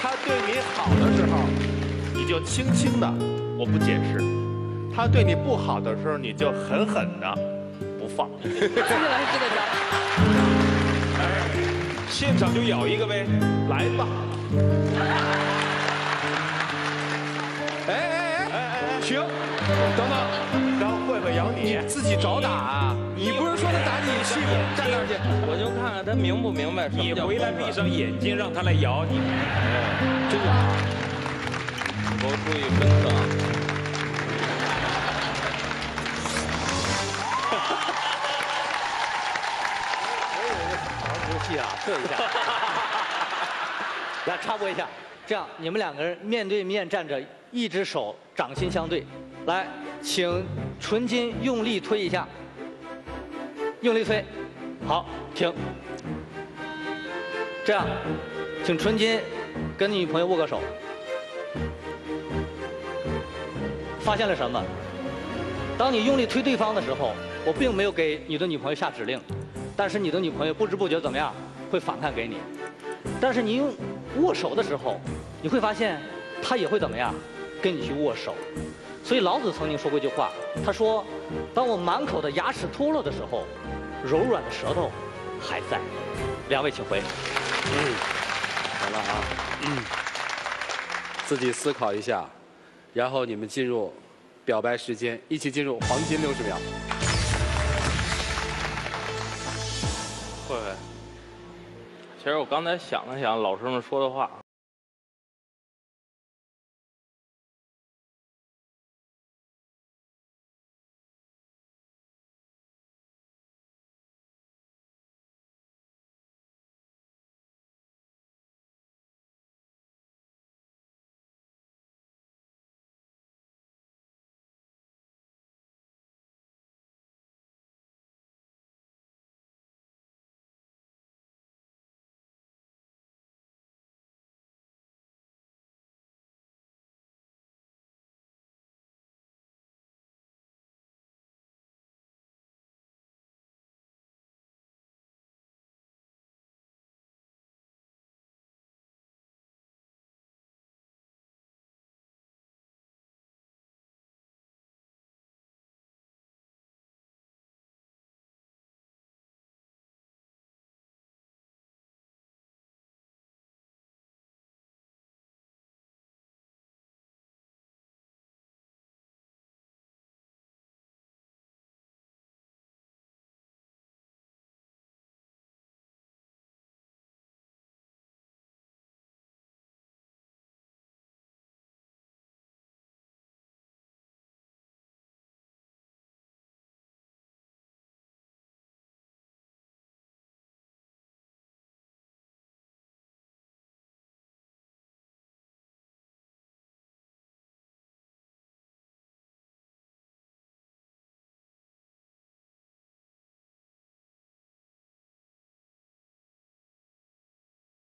他对你好的时候，你就轻轻的，我不解释；他对你不好的时候，你就狠狠的不放。接下来是这个哎，现场就咬一个呗，来吧。哎哎哎哎哎，停！等等，然后慧慧咬你，自己找打啊！你不是说他打你屁股？站那儿去，我就看看他明不明白。你回来闭上眼睛，让他来咬你。真咬！我注意分寸啊！出气啊，这一下。来插播一下，这样你们两个人面对面站着，一只手掌心相对，来，请纯金用力推一下，用力推，好，停。这样，请纯金跟你女朋友握个手。发现了什么？当你用力推对方的时候，我并没有给你的女朋友下指令，但是你的女朋友不知不觉怎么样，会反抗给你。但是你用握手的时候，你会发现，他也会怎么样，跟你去握手。所以老子曾经说过一句话，他说：“当我满口的牙齿脱落的时候，柔软的舌头还在。”两位请回。嗯，好了啊，嗯，自己思考一下，然后你们进入表白时间，一起进入黄金六十秒。慧慧，其实我刚才想了想老师们说的话。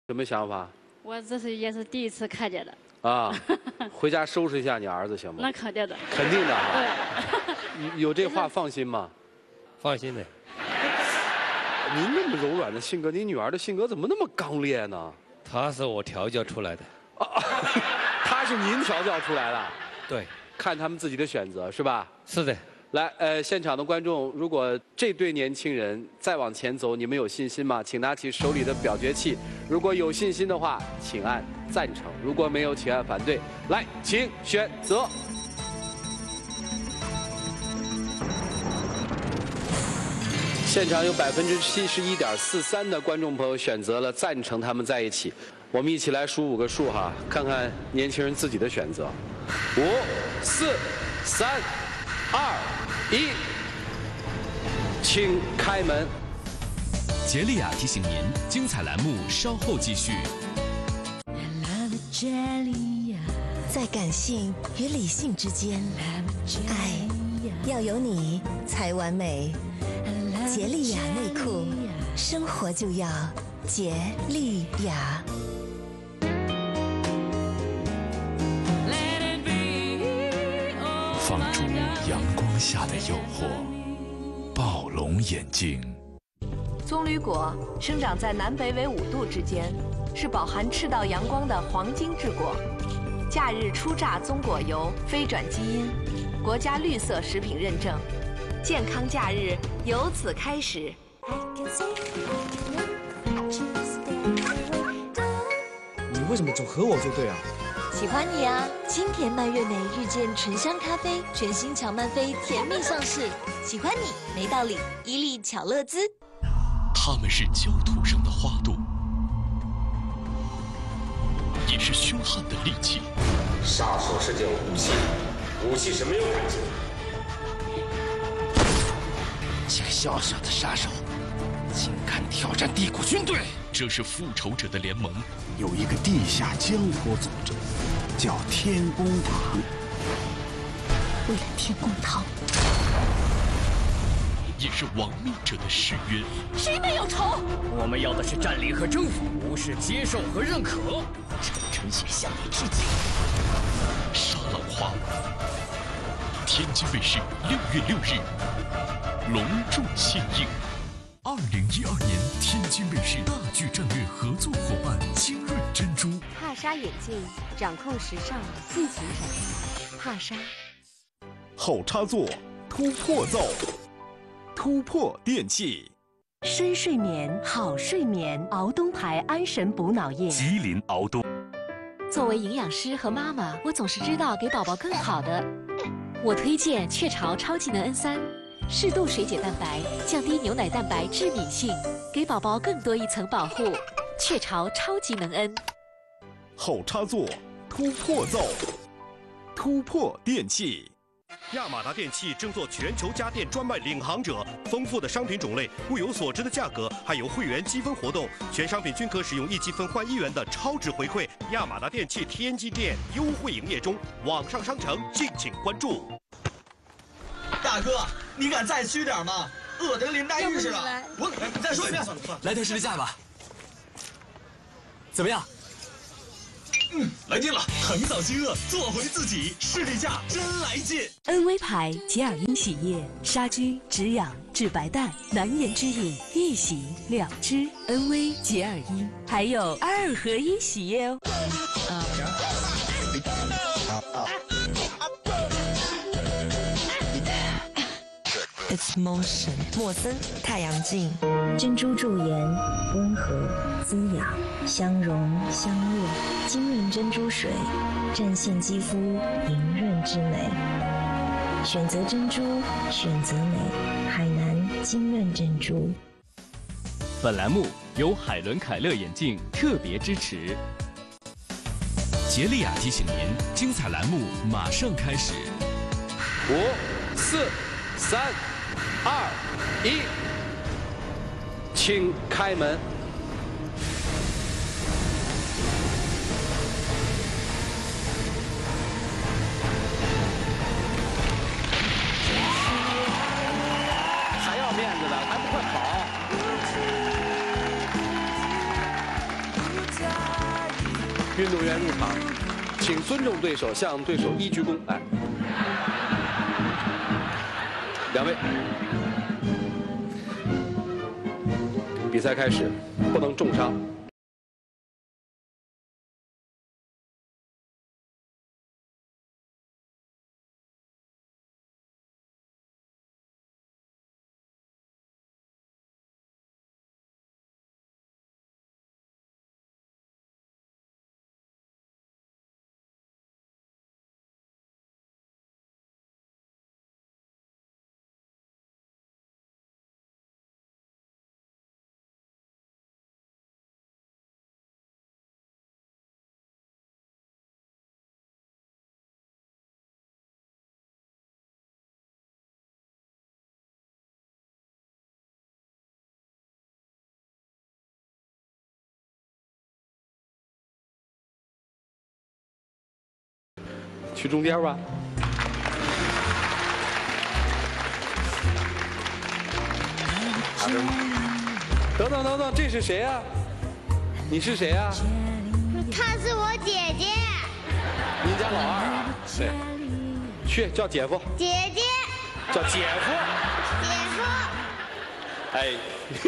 什么想法？我这是也是第一次看见的。啊，回家收拾一下你儿子行吗？那肯定的。肯定的哈。对。有这话放心吗？放心的。您那么柔软的性格，您女儿的性格怎么那么刚烈呢？她是我调教出来的。她是您调教出来的？对。看他们自己的选择是吧？是的。来，呃，现场的观众，如果这对年轻人再往前走，你们有信心吗？请拿起手里的表决器。如果有信心的话，请按赞成；如果没有，请按反对。来，请选择。现场有百分之七十一点四三的观众朋友选择了赞成他们在一起。我们一起来数五个数哈，看看年轻人自己的选择。五、四、三、二、一，请开门。杰丽亚提醒您，精彩栏目稍后继续。在感性与理性之间，爱要有你才完美。杰丽亚内裤，生活就要杰丽亚。阳光下的诱惑，暴龙眼镜。棕榈果生长在南北纬五度之间，是饱含赤道阳光的黄金之果。假日初榨棕果油，非转基因，国家绿色食品认证。健康假日由此开始。你为什么总和我作对啊？喜欢你啊！清甜蔓越莓遇见醇香咖啡，全新巧曼菲甜蜜上市。喜欢你没道理，伊利巧乐兹。他们是焦土上的花朵，也是凶悍的利器。杀手是件武器，武器是没有感情。几个小小的杀手，竟敢挑战帝国军队？这是复仇者的联盟，有一个地下江湖组织，叫天宫堂。为了天宫堂，也是亡命者的誓约。谁没有仇？我们要的是占领和征服，不是接受和认可。臣臣妾向你致敬。杀浪花，天津卫视六月六日隆重献映。二零一二年天津卫视大剧战略合作伙伴精锐珍珠。帕莎眼镜，掌控时尚，尽情闪耀。帕莎。好插座突破造，突破电器。深睡眠，好睡眠，敖东牌安神补脑液。吉林敖东。作为营养师和妈妈，我总是知道给宝宝更好的。我推荐雀巢超级能 N 三。适度水解蛋白，降低牛奶蛋白致敏性，给宝宝更多一层保护。雀巢超级能 N。后插座突破奏，突破电器。亚马达电器争做全球家电专卖领航者，丰富的商品种类，物有所值的价格，还有会员积分活动，全商品均可使用一积分换一元的超值回馈。亚马达电器天机店优惠营业中，网上商城敬请关注。大哥，你敢再虚点吗？饿得跟林黛玉似的。我你再说一遍，来台士力架吧。怎么样？嗯，来劲了。横扫饥饿，做回自己，士力架真来劲。恩威牌洁尔阴洗液，杀菌、止痒、治白带，难言之隐，一洗了之。恩威洁尔阴，还有二合一洗液哦。It's motion，莫森太阳镜，珍珠驻颜，温和滋养，香融香悦，晶润珍珠水，展现肌肤莹润之美。选择珍珠，选择美，海南晶润珍珠。本栏目由海伦凯勒眼镜特别支持。杰利亚提醒您，精彩栏目马上开始。五、四、三。二一，请开门。还要面子的，还不快跑！运动员入场，请尊重对手，向对手一鞠躬。来，两位，比赛开始，不能重伤。去中间吧。等等等等，这是谁呀？你是谁呀？她是我姐姐。您家老二啊？对。去叫姐夫。姐姐。叫姐夫。姐夫。哎，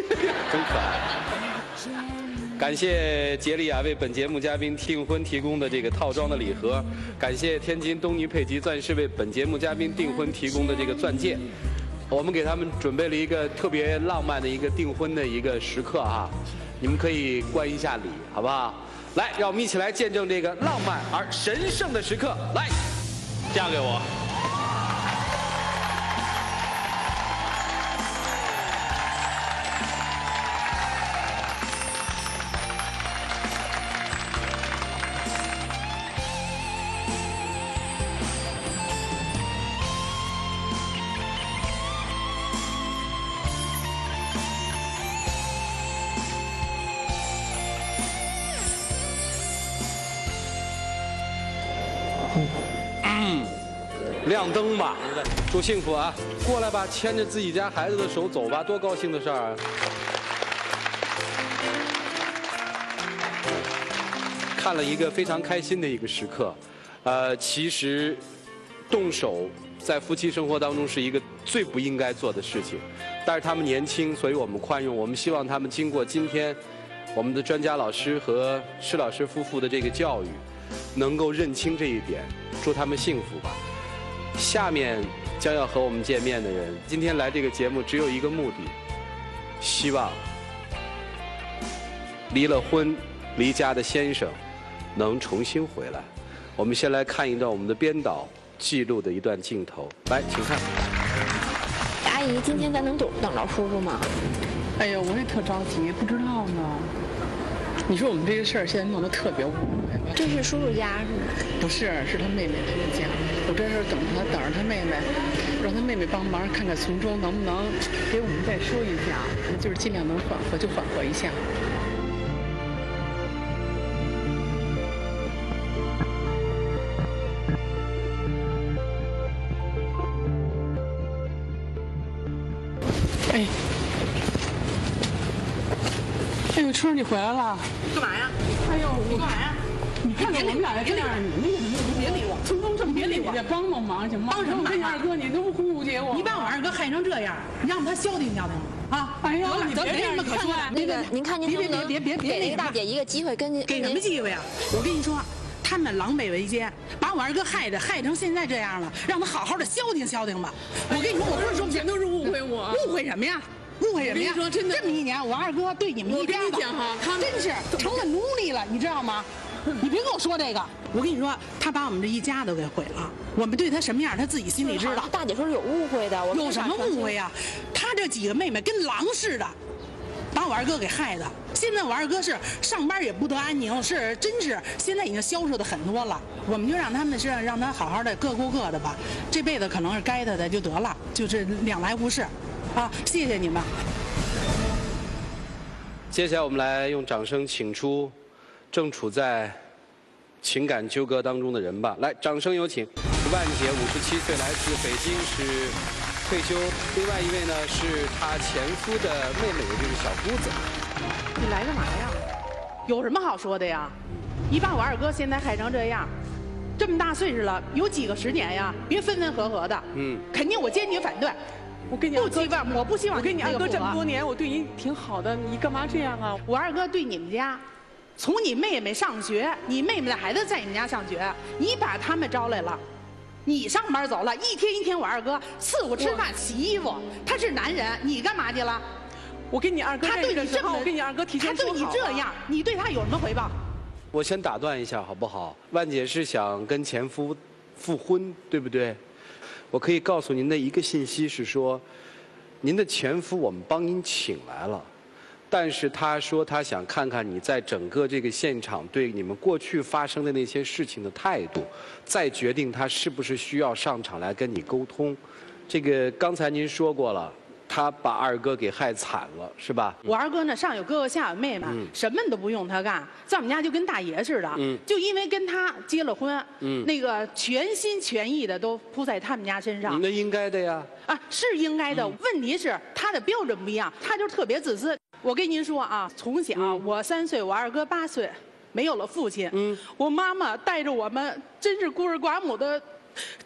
真可爱。感谢杰利亚为本节目嘉宾订婚提供的这个套装的礼盒，感谢天津东尼佩吉钻石为本节目嘉宾订婚提供的这个钻戒，我们给他们准备了一个特别浪漫的一个订婚的一个时刻啊，你们可以观一下礼，好不好？来，让我们一起来见证这个浪漫而神圣的时刻，来，嫁给我。亮灯吧，祝幸福啊！过来吧，牵着自己家孩子的手走吧，多高兴的事儿啊！看了一个非常开心的一个时刻，呃，其实动手在夫妻生活当中是一个最不应该做的事情，但是他们年轻，所以我们宽容。我们希望他们经过今天我们的专家老师和施老师夫妇的这个教育，能够认清这一点，祝他们幸福吧。下面将要和我们见面的人，今天来这个节目只有一个目的，希望离了婚、离家的先生能重新回来。我们先来看一段我们的编导记录的一段镜头，来，请看。阿姨，今天咱能等等着叔叔吗？哎呀，我也特着急，不知道呢。你说我们这个事儿现在弄得特别误会。这是叔叔家是吗？不是，是他妹妹他们家。我这是等他，等着他妹妹，让他妹妹帮忙看看从中能不能给我们再说一下，就是尽量能缓和就缓和一下。哎，哎呦，春儿你回来了。干嘛呀？哎呦，你干嘛呀？看看我们俩这样，你那什么，别理我，从中正别理我，帮帮忙行吗？帮什么忙？二哥，你都不误解我。你把我二哥害成这样，你让他消停消停啊！哎呀，得了，得没什么可说的。那个，您看您能不能别别别给那个大姐一个机会，跟您给什么机会呀？我跟你说，他们狼狈为奸，把我二哥害的害成现在这样了，让他好好的消停消停吧。我跟你说，我不是说全都是误会我，误会什么呀？误会什么呀？说真的，这么一年，我二哥对你们一家子，真是成了奴隶了，你知道吗？你别跟我说这个，我跟你说，他把我们这一家都给毁了。我们对他什么样，他自己心里知道。大姐说是有误会的，我有什么误会呀？他这几个妹妹跟狼似的，把我二哥给害的。现在我二哥是上班也不得安宁，是真是现在已经消瘦的很多了。我们就让他们是让他好好的各过各的吧，这辈子可能是该他的就得了，就是两来无事，啊，谢谢你们。接下来我们来用掌声请出正处在情感纠葛当中的人吧。来，掌声有请万姐，五十七岁，来自北京，是退休。另外一位呢是她前夫的妹妹，也就是小姑子。你来干嘛呀？有什么好说的呀？你把我二哥现在害成这样，这么大岁数了，有几个十年呀？别分分合合的，嗯，肯定我坚决反对。我跟你不希望，我不希望我跟你二哥这么多年，年，我对你挺好的，你干嘛这样啊？我二哥对你们家，从你妹妹上学，你妹妹的孩子在你们家上学，你把他们招来了。你上班走了，一天一天，我二哥伺候吃饭、洗衣服，他是男人，你干嘛去了？我跟你二哥他对你这么，我跟你二哥提前他对你这样，你对他有什么回报？我先打断一下好不好？万姐是想跟前夫复婚，对不对？我可以告诉您的一个信息是说，您的前夫我们帮您请来了，但是他说他想看看你在整个这个现场对你们过去发生的那些事情的态度，再决定他是不是需要上场来跟你沟通。这个刚才您说过了。他把二哥给害惨了，是吧？我二哥呢，上有哥哥，下有妹妹，什么都不用他干，在我们家就跟大爷似的。就因为跟他结了婚，那个全心全意的都扑在他们家身上。那应该的呀。啊，是应该的。问题是他的标准不一样，他就特别自私。我跟您说啊，从小我三岁，我二哥八岁，没有了父亲。嗯，我妈妈带着我们，真是孤儿寡母的。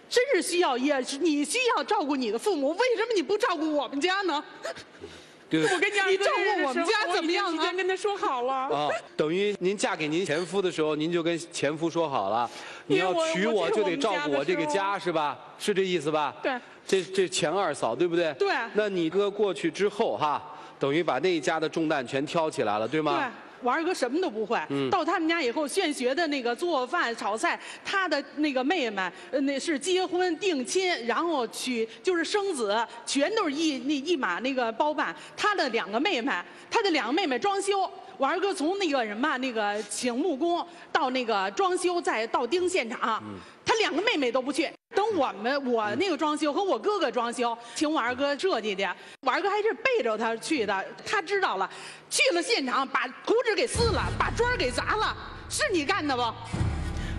真是需要，也是你需要照顾你的父母，为什么你不照顾我们家呢？我跟你讲，你照顾我们家怎么样？提前跟他说好了。啊，等于您嫁给您前夫的时候，您就跟前夫说好了，你要娶我就得照顾我这个家，是吧？是这意思吧？对。这这前二嫂对不对？对。那你哥过去之后哈，等于把那一家的重担全挑起来了，对吗？对。我二哥什么都不会，到他们家以后现学的那个做饭炒菜。他的那个妹妹，那是结婚定亲，然后娶就是生子，全都是一那一码那个包办。他的两个妹妹，他的两个妹妹装修。我二哥从那个什么那个请木工到那个装修，再到钉现场，他两个妹妹都不去。等我们我那个装修和我哥哥装修，请我二哥设计的，我二哥还是背着他去的。他知道了，去了现场把图纸给撕了，把砖给砸了，是你干的不？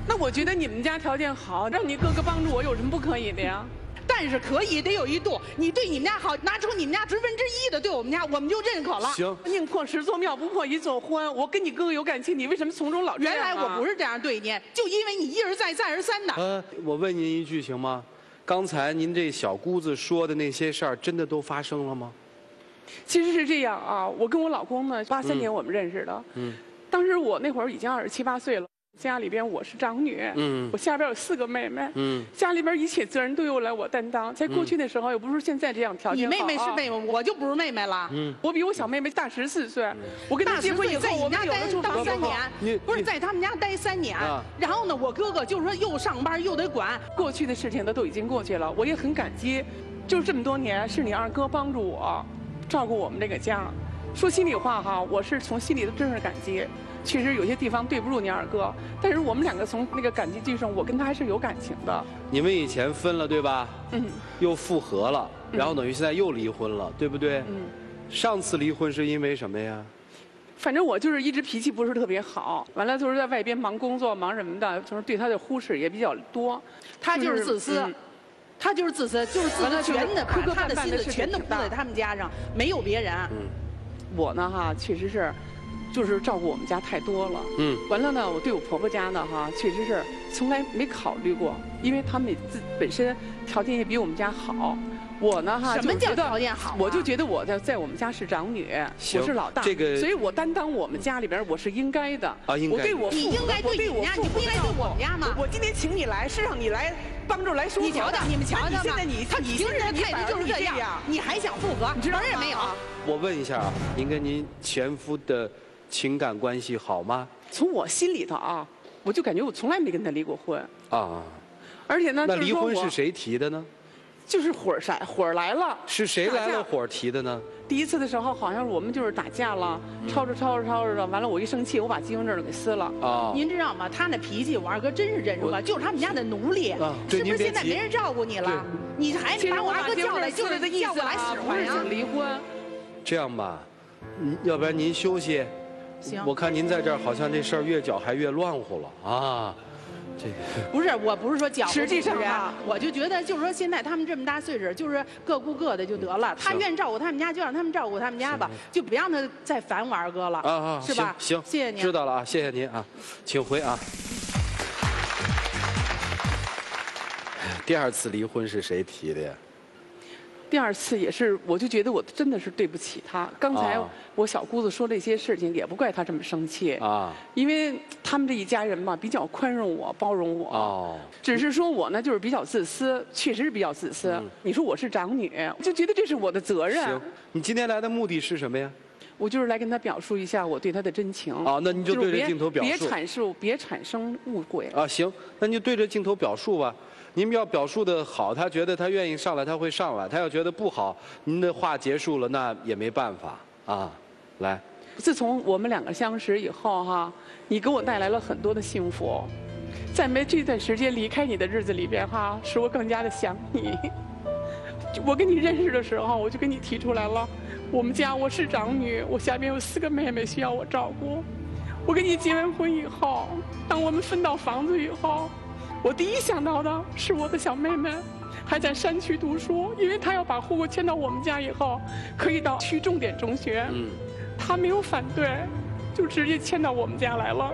那我觉得你们家条件好，让你哥哥帮助我有什么不可以的呀？但是可以得有一度，你对你们家好，拿出你们家十分之一的对我们家，我们就认可了。行，宁破十座庙，不破一座婚。我跟你哥哥有感情，你为什么从中老原来我不是这样对你，就因为你一而再再而三的。呃，我问您一句行吗？刚才您这小姑子说的那些事儿，真的都发生了吗？其实是这样啊，我跟我老公呢，八三年我们认识的。嗯。当时我那会儿已经二十七八岁了。家里边我是长女，嗯，我下边有四个妹妹，嗯，家里边一切责任都由来我担当。在过去的时候，又不是现在这样条件你妹妹是妹妹，我就不是妹妹了。嗯，我比我小妹妹大十四岁。我跟她结婚以后，我们家待当三年，不是在他们家待三年。然后呢，我哥哥就是说又上班又得管，过去的事情呢都已经过去了，我也很感激。就是这么多年，是你二哥帮助我，照顾我们这个家。说心里话哈，我是从心里头真是感激。确实有些地方对不住你二哥，但是我们两个从那个感激基础上，我跟他还是有感情的。你们以前分了对吧？嗯。又复合了，然后等于现在又离婚了，对不对？嗯。上次离婚是因为什么呀？反正我就是一直脾气不是特别好，完了就是在外边忙工作忙什么的，就是对他的忽视也比较多。他就是自私，他就是自私，就是自私，全的把他的心思全都扑在他们家上，没有别人。嗯。我呢哈，确实是。就是照顾我们家太多了，嗯，完了呢，我对我婆婆家呢，哈，确实是从来没考虑过，因为他们自本身条件也比我们家好。我呢，哈，什么叫条件好？我就觉得我在在我们家是长女，我是老大，这个，所以我担当我们家里边我是应该的。啊，应该。我对我你应该对我们家，你不应该对我们家吗？我今天请你来是让你来帮助来说你瞧瞧，你们瞧瞧现在你他平时的态度就是这样，你还想复合？你承认没有？我问一下啊，您跟您前夫的。情感关系好吗？从我心里头啊，我就感觉我从来没跟他离过婚。啊，而且呢，那离婚是谁提的呢？就是火儿来，火儿来了。是谁来了火儿提的呢？第一次的时候，好像是我们就是打架了，吵着吵着吵着的，完了我一生气，我把结婚证给撕了。啊！您知道吗？他那脾气，我二哥真是忍住了，就是他们家的奴隶。啊，是不是现在没人照顾你了？你还把我二哥叫来，就是叫过来使唤呀？离婚。这样吧，嗯，要不然您休息。我看您在这儿好像这事儿越搅还越乱乎了啊！这个 不是，我不是说搅和实际上啊我就觉得就是说现在他们这么大岁数，就是各顾各的就得了。他愿意照顾他们家就让他们照顾他们家吧，就不让他再烦我二哥了，啊啊，是吧？行，行谢谢您。知道了啊，谢谢您啊，请回啊。第二次离婚是谁提的呀？第二次也是，我就觉得我真的是对不起他。刚才啊我小姑子说这些事情，也不怪他这么生气，啊，因为他们这一家人嘛，比较宽容我、包容我。哦，只是说我呢，就是比较自私，确实是比较自私。你说我是长女，就觉得这是我的责任。嗯行，你今天来的目的是什么呀？我就是来跟他表述一下我对他的真情。啊那你就对着镜头表述别阐述，别产生误会。啊，行，那你就对着镜头表述吧。您要表述的好，他觉得他愿意上来，他会上来；他要觉得不好，您的话结束了，那也没办法啊。来，自从我们两个相识以后哈，你给我带来了很多的幸福，在没这段时间离开你的日子里边哈，使我更加的想你。我跟你认识的时候，我就跟你提出来了，我们家我是长女，我下面有四个妹妹需要我照顾。我跟你结完婚以后，当我们分到房子以后，我第一想到的是我的小妹妹。还在山区读书，因为她要把户口迁到我们家以后，可以到区重点中学。嗯，她没有反对，就直接迁到我们家来了。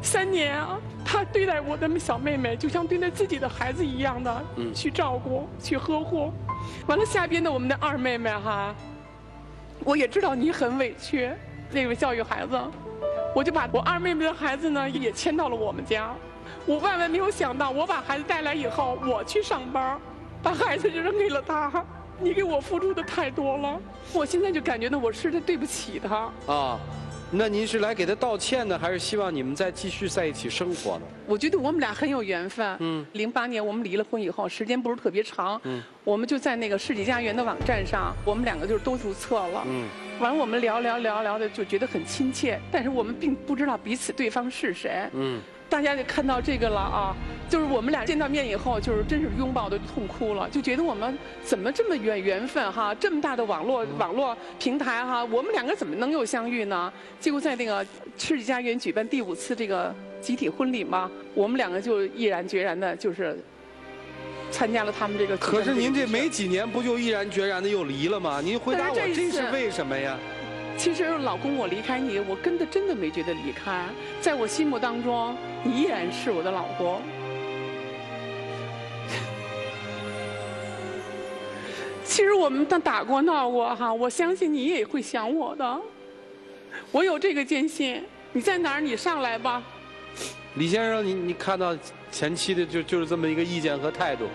三年啊，她对待我的小妹妹就像对待自己的孩子一样的，嗯去照顾、去呵护。完了，下边的我们的二妹妹哈，我也知道你很委屈，那个教育孩子，我就把我二妹妹的孩子呢也迁到了我们家。我万万没有想到，我把孩子带来以后，我去上班，把孩子就扔给了他。你给我付出的太多了，我现在就感觉到我是对不起他。啊，那您是来给他道歉呢，还是希望你们再继续在一起生活呢？我觉得我们俩很有缘分。嗯，零八年我们离了婚以后，时间不是特别长。嗯，我们就在那个世纪佳缘的网站上，我们两个就是都注册了。嗯，完了我们聊聊聊聊的，就觉得很亲切，但是我们并不知道彼此对方是谁。嗯，大家就看到这个了啊，就是我们俩见到面以后，就是真是拥抱的痛哭了，就觉得我们怎么这么缘缘分哈，这么大的网络网络平台哈，我们两个怎么能又相遇呢？结果在那个世纪佳缘举办第五次这个集体婚礼嘛，我们两个就毅然决然的，就是参加了他们这个。可是您这没几年，不就毅然决然的又离了吗？您回答我，这是为什么呀？其实老公，我离开你，我跟的真的没觉得离开，在我心目当中，你依然是我的老公。其实我们打打过闹过哈，我相信你也会想我的，我有这个坚信。你在哪儿？你上来吧。李先生，你你看到前妻的就就是这么一个意见和态度，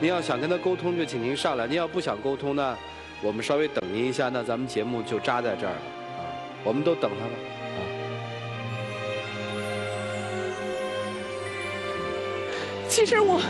您要想跟他沟通，就请您上来；您要不想沟通呢，我们稍微等您一下，那咱们节目就扎在这儿了啊，我们都等他吧。其实我，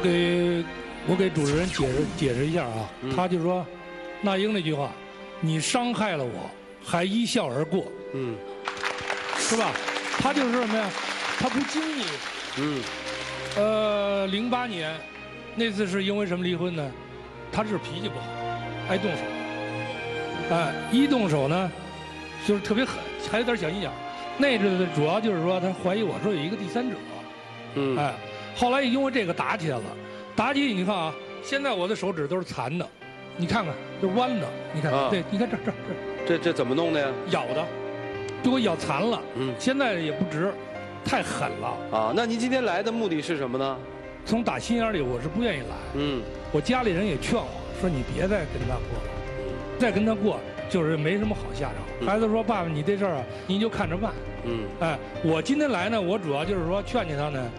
我给我给主持人解释解释一下啊，他就说那英那句话，你伤害了我，还一笑而过，嗯，是吧？他就是什么呀？他不经意，嗯，呃，零八年那次是因为什么离婚呢？他是脾气不好，爱动手，哎，一动手呢，就是特别狠，还有点小心眼。那阵子主要就是说他怀疑我说有一个第三者，嗯，哎，后来也因为这个打起来了，打起你看啊，现在我的手指都是残的，你看看这弯的，你看，啊对，你看这这这这怎么弄的呀？咬的，给我咬残了，嗯，现在也不直，太狠了。啊，那您今天来的目的是什么呢？从打心眼里我是不愿意来，嗯，我家里人也劝我说你别再跟他过了，再跟他过就是没什么好下场。孩子说爸爸你这事儿啊，您就看着办。嗯，哎，我今天来呢，我主要就是说劝劝他呢，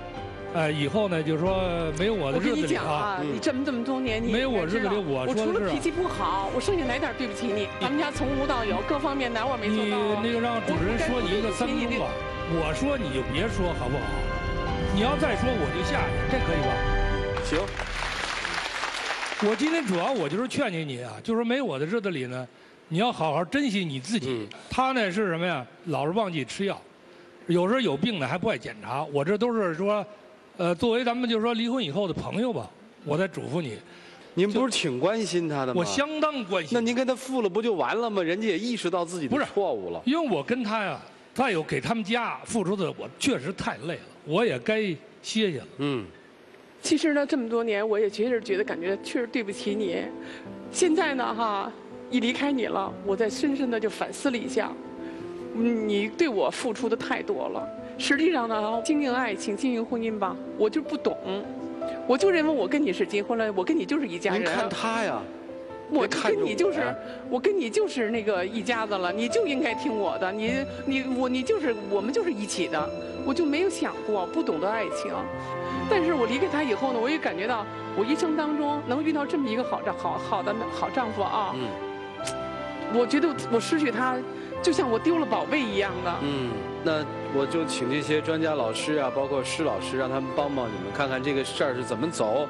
哎，以后呢就是说没有我的日子里讲啊，你这么这么多年，你没有我日子里我除了脾气不好，我剩下哪点对不起你？咱们家从无到有，各方面哪我没做到啊？那个让主持人说你一个三分钟吧，我说你就别说好不好？你要再说我就下去，这可以吧？行。我今天主要我就是劝劝你啊，就是说没我的日子里呢，你要好好珍惜你自己。他呢是什么呀？老是忘记吃药，有时候有病呢还不爱检查。我这都是说，呃，作为咱们就是说离婚以后的朋友吧，我再嘱咐你。您不是挺关心他的吗？我相当关心。那您跟他复了不就完了吗？人家也意识到自己的错误了。因为我跟他呀，再有给他们家付出的，我确实太累了，我也该歇歇了。嗯。其实呢，这么多年，我也确实觉得感觉确实对不起你。现在呢，哈，一离开你了，我再深深的就反思了一下，你对我付出的太多了。实际上呢，经营爱情、经营婚姻吧，我就不懂。我就认为我跟你是结婚了，我跟你就是一家人。您看他呀，我跟你就是，我跟你就是那个一家子了，你就应该听我的。你你我你就是我们就是一起的，我就没有想过不懂得爱情。但是我离开他以后呢，我也感觉到我一生当中能遇到这么一个好丈好好的好丈夫啊。嗯。我觉得我失去他，就像我丢了宝贝一样的。嗯。那我就请这些专家老师啊，包括施老师，让他们帮帮你们，看看这个事儿是怎么走，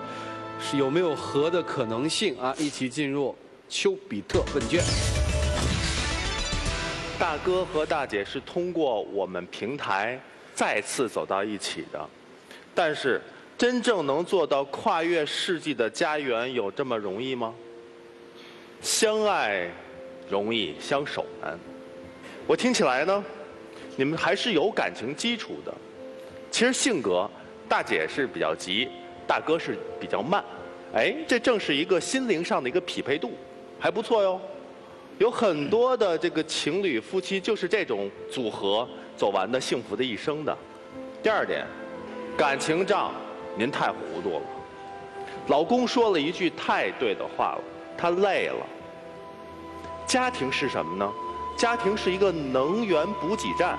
是有没有和的可能性啊！一起进入丘比特问卷。大哥和大姐是通过我们平台再次走到一起的，但是真正能做到跨越世纪的家园，有这么容易吗？相爱容易，相守难。我听起来呢？你们还是有感情基础的。其实性格，大姐是比较急，大哥是比较慢。哎，这正是一个心灵上的一个匹配度，还不错哟。有很多的这个情侣夫妻就是这种组合走完的幸福的一生的。第二点，感情账您太糊涂了。老公说了一句太对的话了，他累了。家庭是什么呢？家庭是一个能源补给站，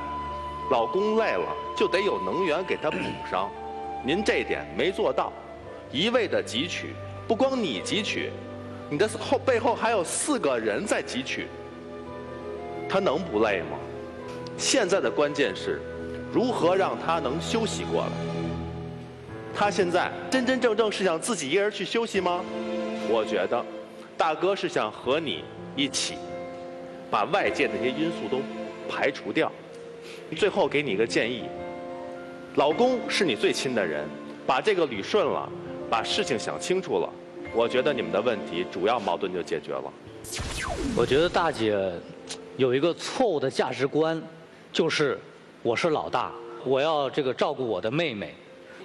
老公累了就得有能源给他补上，您这点没做到，一味的汲取，不光你汲取，你的后背后还有四个人在汲取，他能不累吗？现在的关键是，如何让他能休息过来？他现在真真正正是想自己一人去休息吗？我觉得，大哥是想和你一起。把外界那些因素都排除掉，最后给你一个建议：老公是你最亲的人，把这个捋顺了，把事情想清楚了，我觉得你们的问题主要矛盾就解决了。我觉得大姐有一个错误的价值观，就是我是老大，我要这个照顾我的妹妹。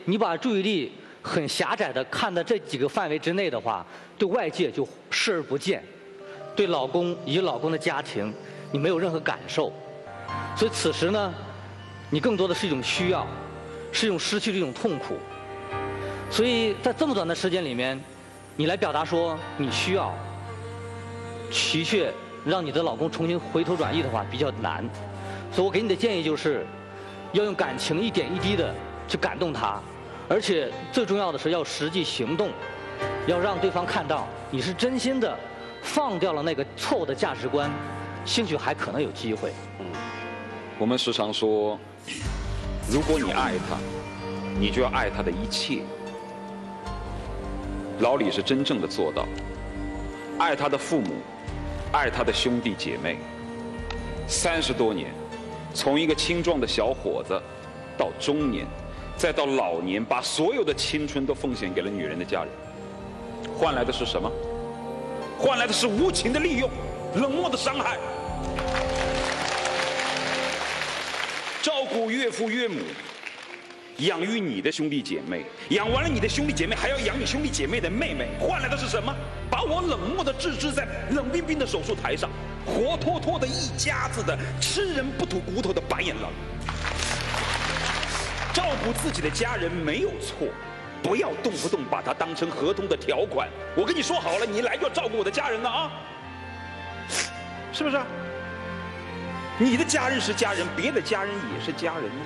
你把注意力很狭窄的看在这几个范围之内的话，对外界就视而不见。对老公以及老公的家庭，你没有任何感受，所以此时呢，你更多的是一种需要，是一种失去的一种痛苦。所以在这么短的时间里面，你来表达说你需要，的确让你的老公重新回头转意的话比较难。所以我给你的建议就是，要用感情一点一滴的去感动他，而且最重要的是要实际行动，要让对方看到你是真心的。放掉了那个错误的价值观，兴许还可能有机会。嗯，我们时常说，如果你爱他，你就要爱他的一切。老李是真正的做到，爱他的父母，爱他的兄弟姐妹。三十多年，从一个青壮的小伙子，到中年，再到老年，把所有的青春都奉献给了女人的家人，换来的是什么？换来的是无情的利用，冷漠的伤害。照顾岳父岳母，养育你的兄弟姐妹，养完了你的兄弟姐妹，还要养你兄弟姐妹的妹妹。换来的是什么？把我冷漠的置之在冷冰冰的手术台上，活脱脱的一家子的吃人不吐骨头的白眼狼。照顾自己的家人没有错。不要动不动把它当成合同的条款。我跟你说好了，你来就要照顾我的家人了啊，是不是？你的家人是家人，别的家人也是家人呢。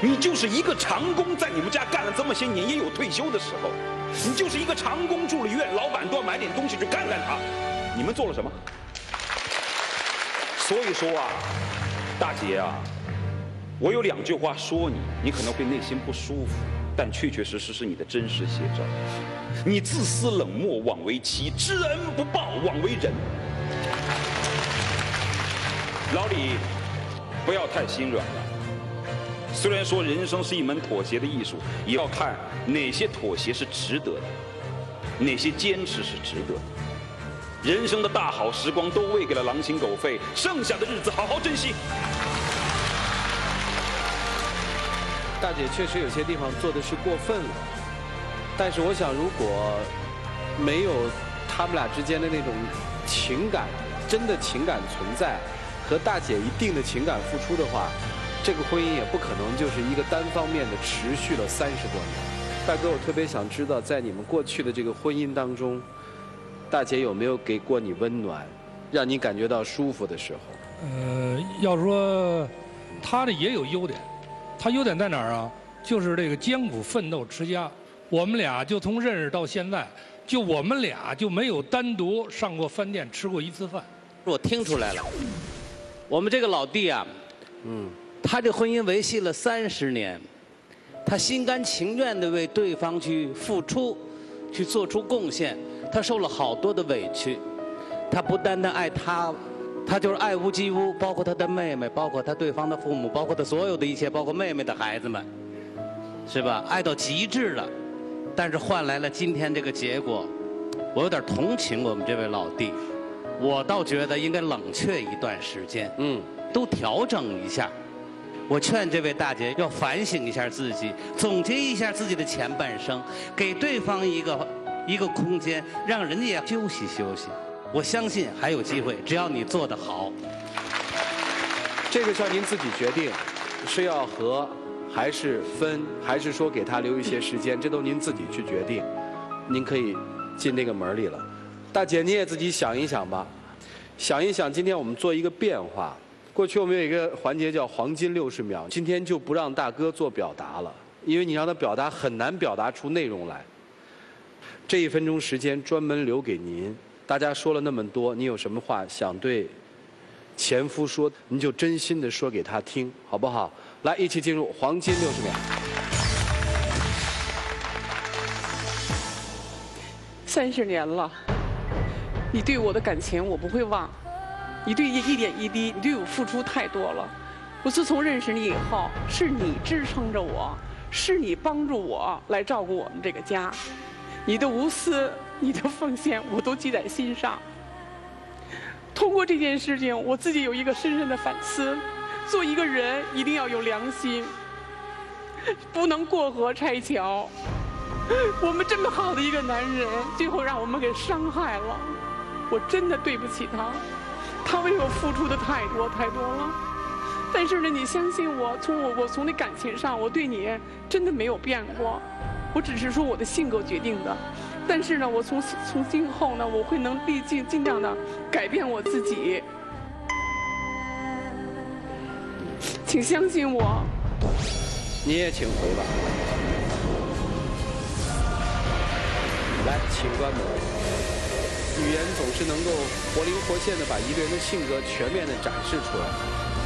你就是一个长工，在你们家干了这么些年，也有退休的时候。你就是一个长工，住了院，老板多买点东西去干干他。你们做了什么？所以说啊，大姐啊，我有两句话说你，你可能会内心不舒服。但确确实实是你的真实写照。你自私冷漠，枉为妻；知恩不报，枉为人。老李，不要太心软了。虽然说人生是一门妥协的艺术，也要看哪些妥协是值得的，哪些坚持是值得的。人生的大好时光都喂给了狼心狗肺，剩下的日子好好珍惜。大姐确实有些地方做的是过分了，但是我想，如果没有他们俩之间的那种情感，真的情感存在，和大姐一定的情感付出的话，这个婚姻也不可能就是一个单方面的持续了三十多年。大哥，我特别想知道，在你们过去的这个婚姻当中，大姐有没有给过你温暖，让你感觉到舒服的时候？呃，要说她的也有优点。他优点在哪儿啊？就是这个艰苦奋斗持家。我们俩就从认识到现在，就我们俩就没有单独上过饭店吃过一次饭。我听出来了，我们这个老弟啊，嗯，他这婚姻维系了三十年，他心甘情愿地为对方去付出，去做出贡献。他受了好多的委屈，他不单单爱他。他就是爱屋及乌，包括他的妹妹，包括他对方的父母，包括他所有的一切，包括妹妹的孩子们，是吧？爱到极致了，但是换来了今天这个结果。我有点同情我们这位老弟，我倒觉得应该冷却一段时间，嗯，都调整一下。我劝这位大姐要反省一下自己，总结一下自己的前半生，给对方一个一个空间，让人家也休息休息。我相信还有机会，只要你做得好。这个需要您自己决定，是要和，还是分，还是说给他留一些时间，这都您自己去决定。您可以进那个门里了。大姐，你也自己想一想吧，想一想，今天我们做一个变化。过去我们有一个环节叫黄金六十秒，今天就不让大哥做表达了，因为你让他表达很难表达出内容来。这一分钟时间专门留给您。大家说了那么多，你有什么话想对前夫说？你就真心的说给他听，好不好？来，一起进入黄金六十秒。三十年了，你对我的感情我不会忘，你对一一点一滴，你对我付出太多了。我自从认识你以后，是你支撑着我，是你帮助我来照顾我们这个家，你的无私。你的奉献我都记在心上。通过这件事情，我自己有一个深深的反思：做一个人一定要有良心，不能过河拆桥。我们这么好的一个男人，最后让我们给伤害了，我真的对不起他。他为我付出的太多太多了。但是呢，你相信我，从我我从那感情上，我对你真的没有变过。我只是说我的性格决定的。但是呢，我从从今后呢，我会能力尽尽量的改变我自己，请相信我。你也请回吧。来，请关门。语言总是能够活灵活现的把一个人的性格全面的展示出来。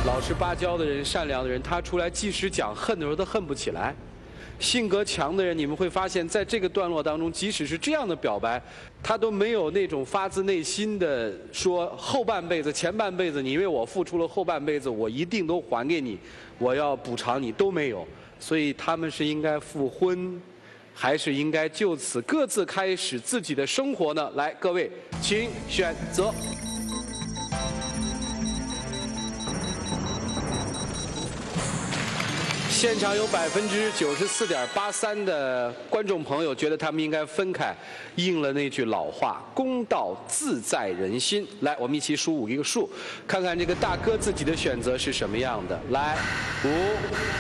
老实巴交的人、善良的人，他出来即使讲恨的时候，他恨不起来。性格强的人，你们会发现在这个段落当中，即使是这样的表白，他都没有那种发自内心的说后半辈子、前半辈子你为我付出了后半辈子，我一定都还给你，我要补偿你都没有。所以他们是应该复婚，还是应该就此各自开始自己的生活呢？来，各位，请选择。现场有百分之九十四点八三的观众朋友觉得他们应该分开，应了那句老话“公道自在人心”。来，我们一起数五个数，看看这个大哥自己的选择是什么样的。来，五、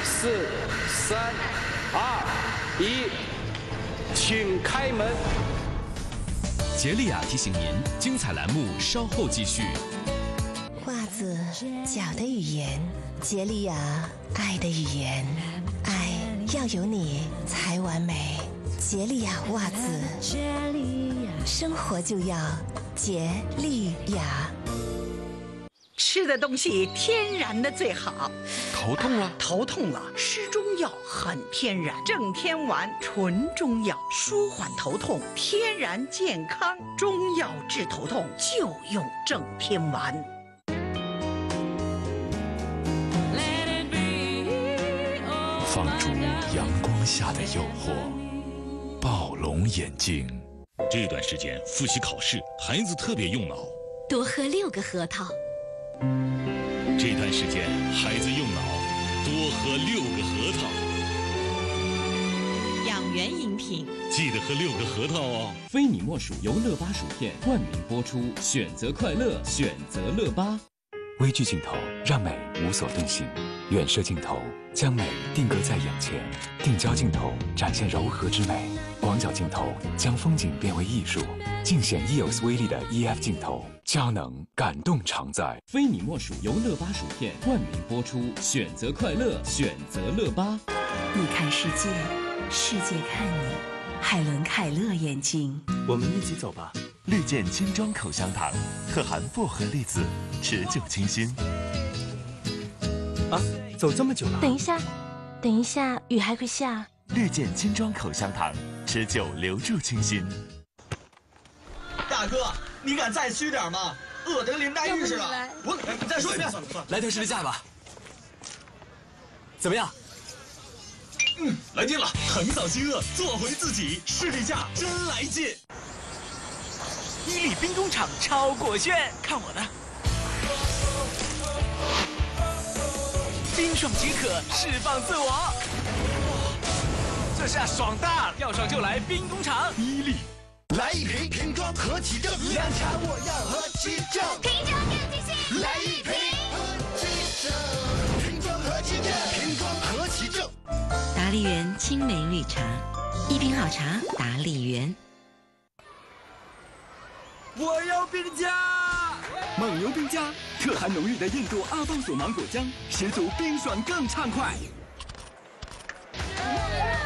四、三、二、一，请开门。杰利亚提醒您，精彩栏目稍后继续。袜子，脚的语言。杰利亚，爱的语言，爱要有你才完美。杰利亚袜子，生活就要杰利亚。吃的东西天然的最好。头痛了？头痛了，吃中药很天然，正天丸纯中药，舒缓头痛，天然健康。中药治头痛就用正天丸。阳光下的诱惑。暴龙眼镜。这段时间复习考试，孩子特别用脑。多喝六个核桃。这段时间孩子用脑，多喝六个核桃。养元饮品，记得喝六个核桃哦。非你莫属由乐巴薯片冠名播出，选择快乐，选择乐巴。微距镜头让美无所遁形，远摄镜头将美定格在眼前，定焦镜头展现柔和之美，广角镜头将风景变为艺术，尽显 EOS 威力的 EF 镜头，佳能感动常在。非你莫属由乐巴薯片冠名播出，选择快乐，选择乐巴。你看世界，世界看你，海伦凯勒眼镜。我们一起走吧。绿箭精装口香糖，特含薄荷粒子，持久清新。啊，走这么久了？等一下，等一下，雨还会下。绿箭精装口香糖，持久留住清新。大哥，你敢再虚点吗？饿得跟林黛玉似的。我你再说一遍，来台士力架吧。怎么样？嗯，来劲了！横扫饥饿，做回自己，士力架真来劲。伊利兵工厂超果炫，看我的！冰爽即可，释放自我。这下爽大了，要爽就来冰工厂。伊利，来一瓶瓶装合其正，两茶我要合起正，瓶装更尽兴。来一瓶合起正，瓶装合其正，瓶装合其正。达利园青梅绿茶，一瓶好茶，达利园。我要冰加，蒙牛冰加，特含浓郁的印度阿方索芒果浆，十足冰爽更畅快。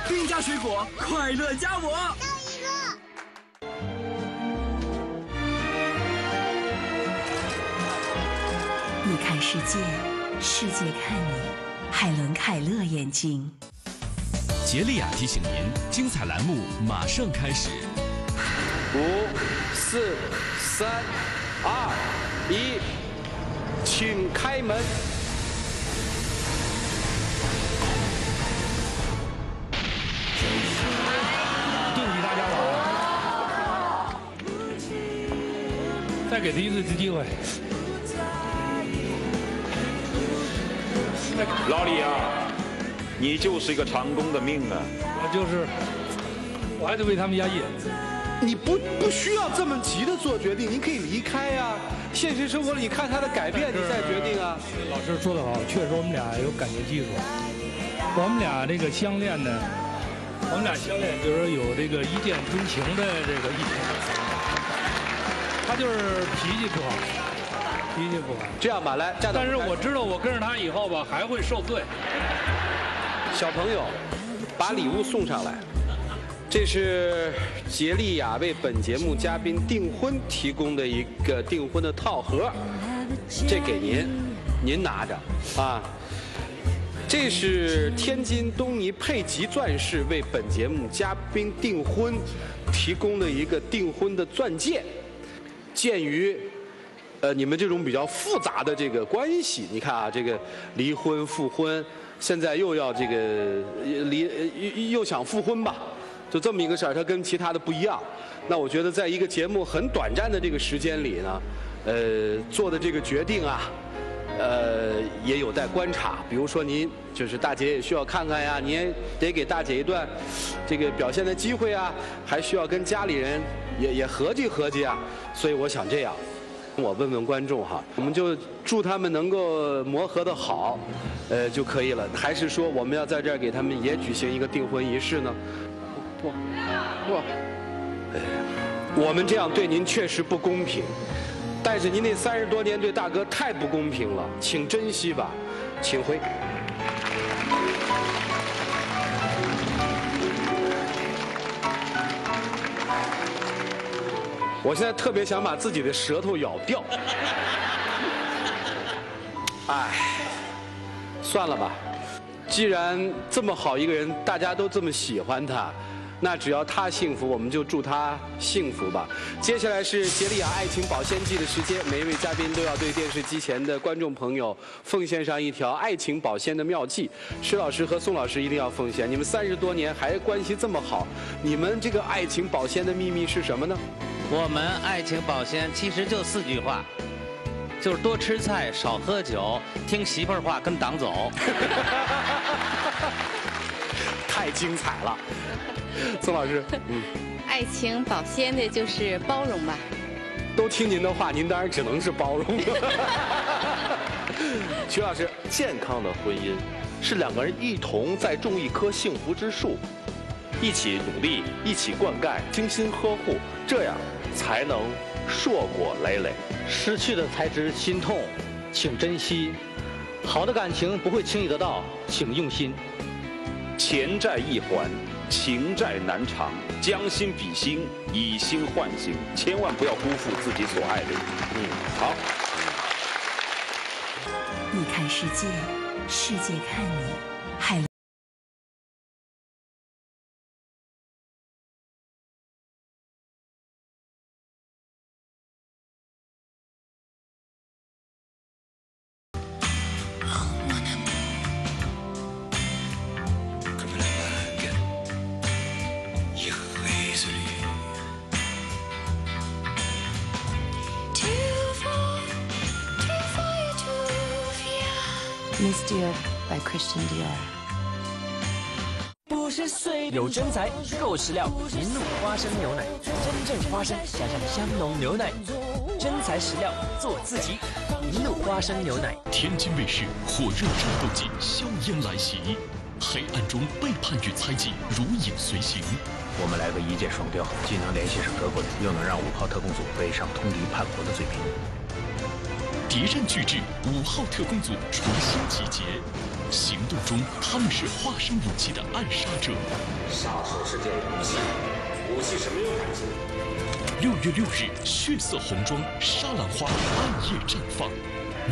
冰加水果，快乐加我。一个。你看世界，世界看你，海伦凯勒眼镜。杰利亚提醒您，精彩栏目马上开始。五、四、三、二、一，请开门。对不起大家了啊！再给他一次机会。老李啊，你就是一个长工的命啊！我就是，我还得为他们押业。你不不需要这么急的做决定，你可以离开呀、现实生活里，你看他的改变，你再决定啊。老师说的好，确实我们俩有感情技术。我们俩这个相恋呢，我们俩相恋就是有这个一见钟情的这个意思。他就是脾气不好，脾气不好。这样吧，来，站但是我知道我跟着他以后吧，还会受罪。小朋友，把礼物送上来。这是杰丽亚为本节目嘉宾订婚提供的一个订婚的套盒，这给您，您拿着啊。这是天津东尼佩吉钻石为本节目嘉宾订婚提供的一个订婚的钻戒。鉴于呃你们这种比较复杂的这个关系，你看啊，这个离婚复婚，现在又要这个离又又想复婚吧。就这么一个事儿，它跟其他的不一样。那我觉得，在一个节目很短暂的这个时间里呢，呃，做的这个决定啊，呃，也有待观察。比如说，您就是大姐也需要看看呀，您得给大姐一段这个表现的机会啊，还需要跟家里人也也合计合计啊。所以我想这样，我问问观众哈，我们就祝他们能够磨合的好，呃就可以了。还是说我们要在这儿给他们也举行一个订婚仪式呢？不，不，我们这样对您确实不公平，但是您那三十多年对大哥太不公平了，请珍惜吧，请回。我现在特别想把自己的舌头咬掉。哎，算了吧，既然这么好一个人，大家都这么喜欢他，那只要他幸福，我们就祝他幸福吧。接下来是杰利亚爱情保鲜剂的时间，每一位嘉宾都要对电视机前的观众朋友奉献上一条爱情保鲜的妙计。施老师和宋老师一定要奉献，你们三十多年还关系这么好，你们这个爱情保鲜的秘密是什么呢？我们爱情保鲜其实就四句话，就是多吃菜、少喝酒、听媳妇儿话、跟党走。太精彩了，宋老师，嗯，爱情保鲜的就是包容吧。都听您的话，您当然只能是包容。曲老师，健康的婚姻是两个人一同在种一棵幸福之树，一起努力，一起灌溉，精心呵护，这样才能硕果累累。失去的才知心痛，请珍惜。好的感情不会轻易得到，请用心。钱债一还，情债难偿，将心比心，以心换心，千万不要辜负自己所爱的人。嗯，好。你看世界，世界看你，海。够食料，银鹭花生牛奶，真正花生加上香浓牛奶，真材实料，做自己。银鹭花生牛奶。天津卫视火热战斗季硝烟来袭，黑暗中背叛与猜忌如影随形。我们来个一箭双雕，既能联系上德国人，又能让五号特工组背上通敌叛国的罪名。敌人巨制，五号特工组重新集结。行动中，他们是化身武器的暗杀者。杀手是件武器，武器是没有感情。六月六日，血色红装，沙兰花暗夜绽放。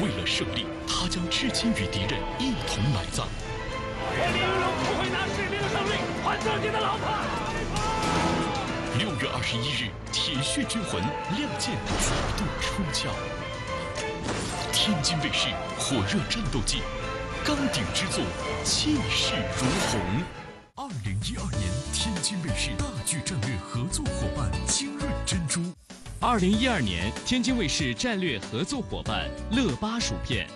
为了胜利，他将至亲与敌人一同埋葬。铁兵不会拿士兵的生命换自己的老婆。六月二十一日，铁血军魂亮剑，再度出鞘。天津卫视火热战斗季，钢鼎之作，气势如虹。二零一二年天津卫视大剧战略合作伙伴精润珍珠。二零一二年天津卫视战略合作伙伴乐巴薯片。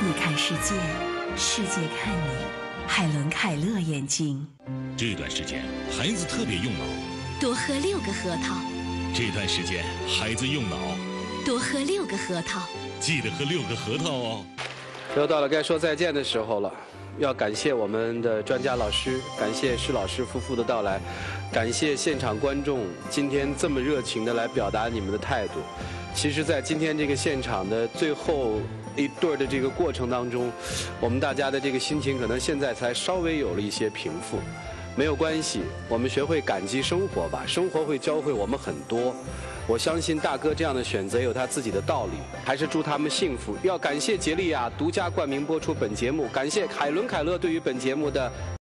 你看世界，世界看你，海伦凯勒眼睛。这段时间，孩子特别用脑。多喝六个核桃。这段时间，孩子用脑。多喝六个核桃。记得喝六个核桃哦。又到了该说再见的时候了，要感谢我们的专家老师，感谢施老师夫妇的到来，感谢现场观众今天这么热情的来表达你们的态度。其实，在今天这个现场的最后一对的这个过程当中，我们大家的这个心情可能现在才稍微有了一些平复。没有关系，我们学会感激生活吧，生活会教会我们很多。我相信大哥这样的选择有他自己的道理，还是祝他们幸福。要感谢杰利亚独家冠名播出本节目，感谢凯伦凯勒对于本节目的。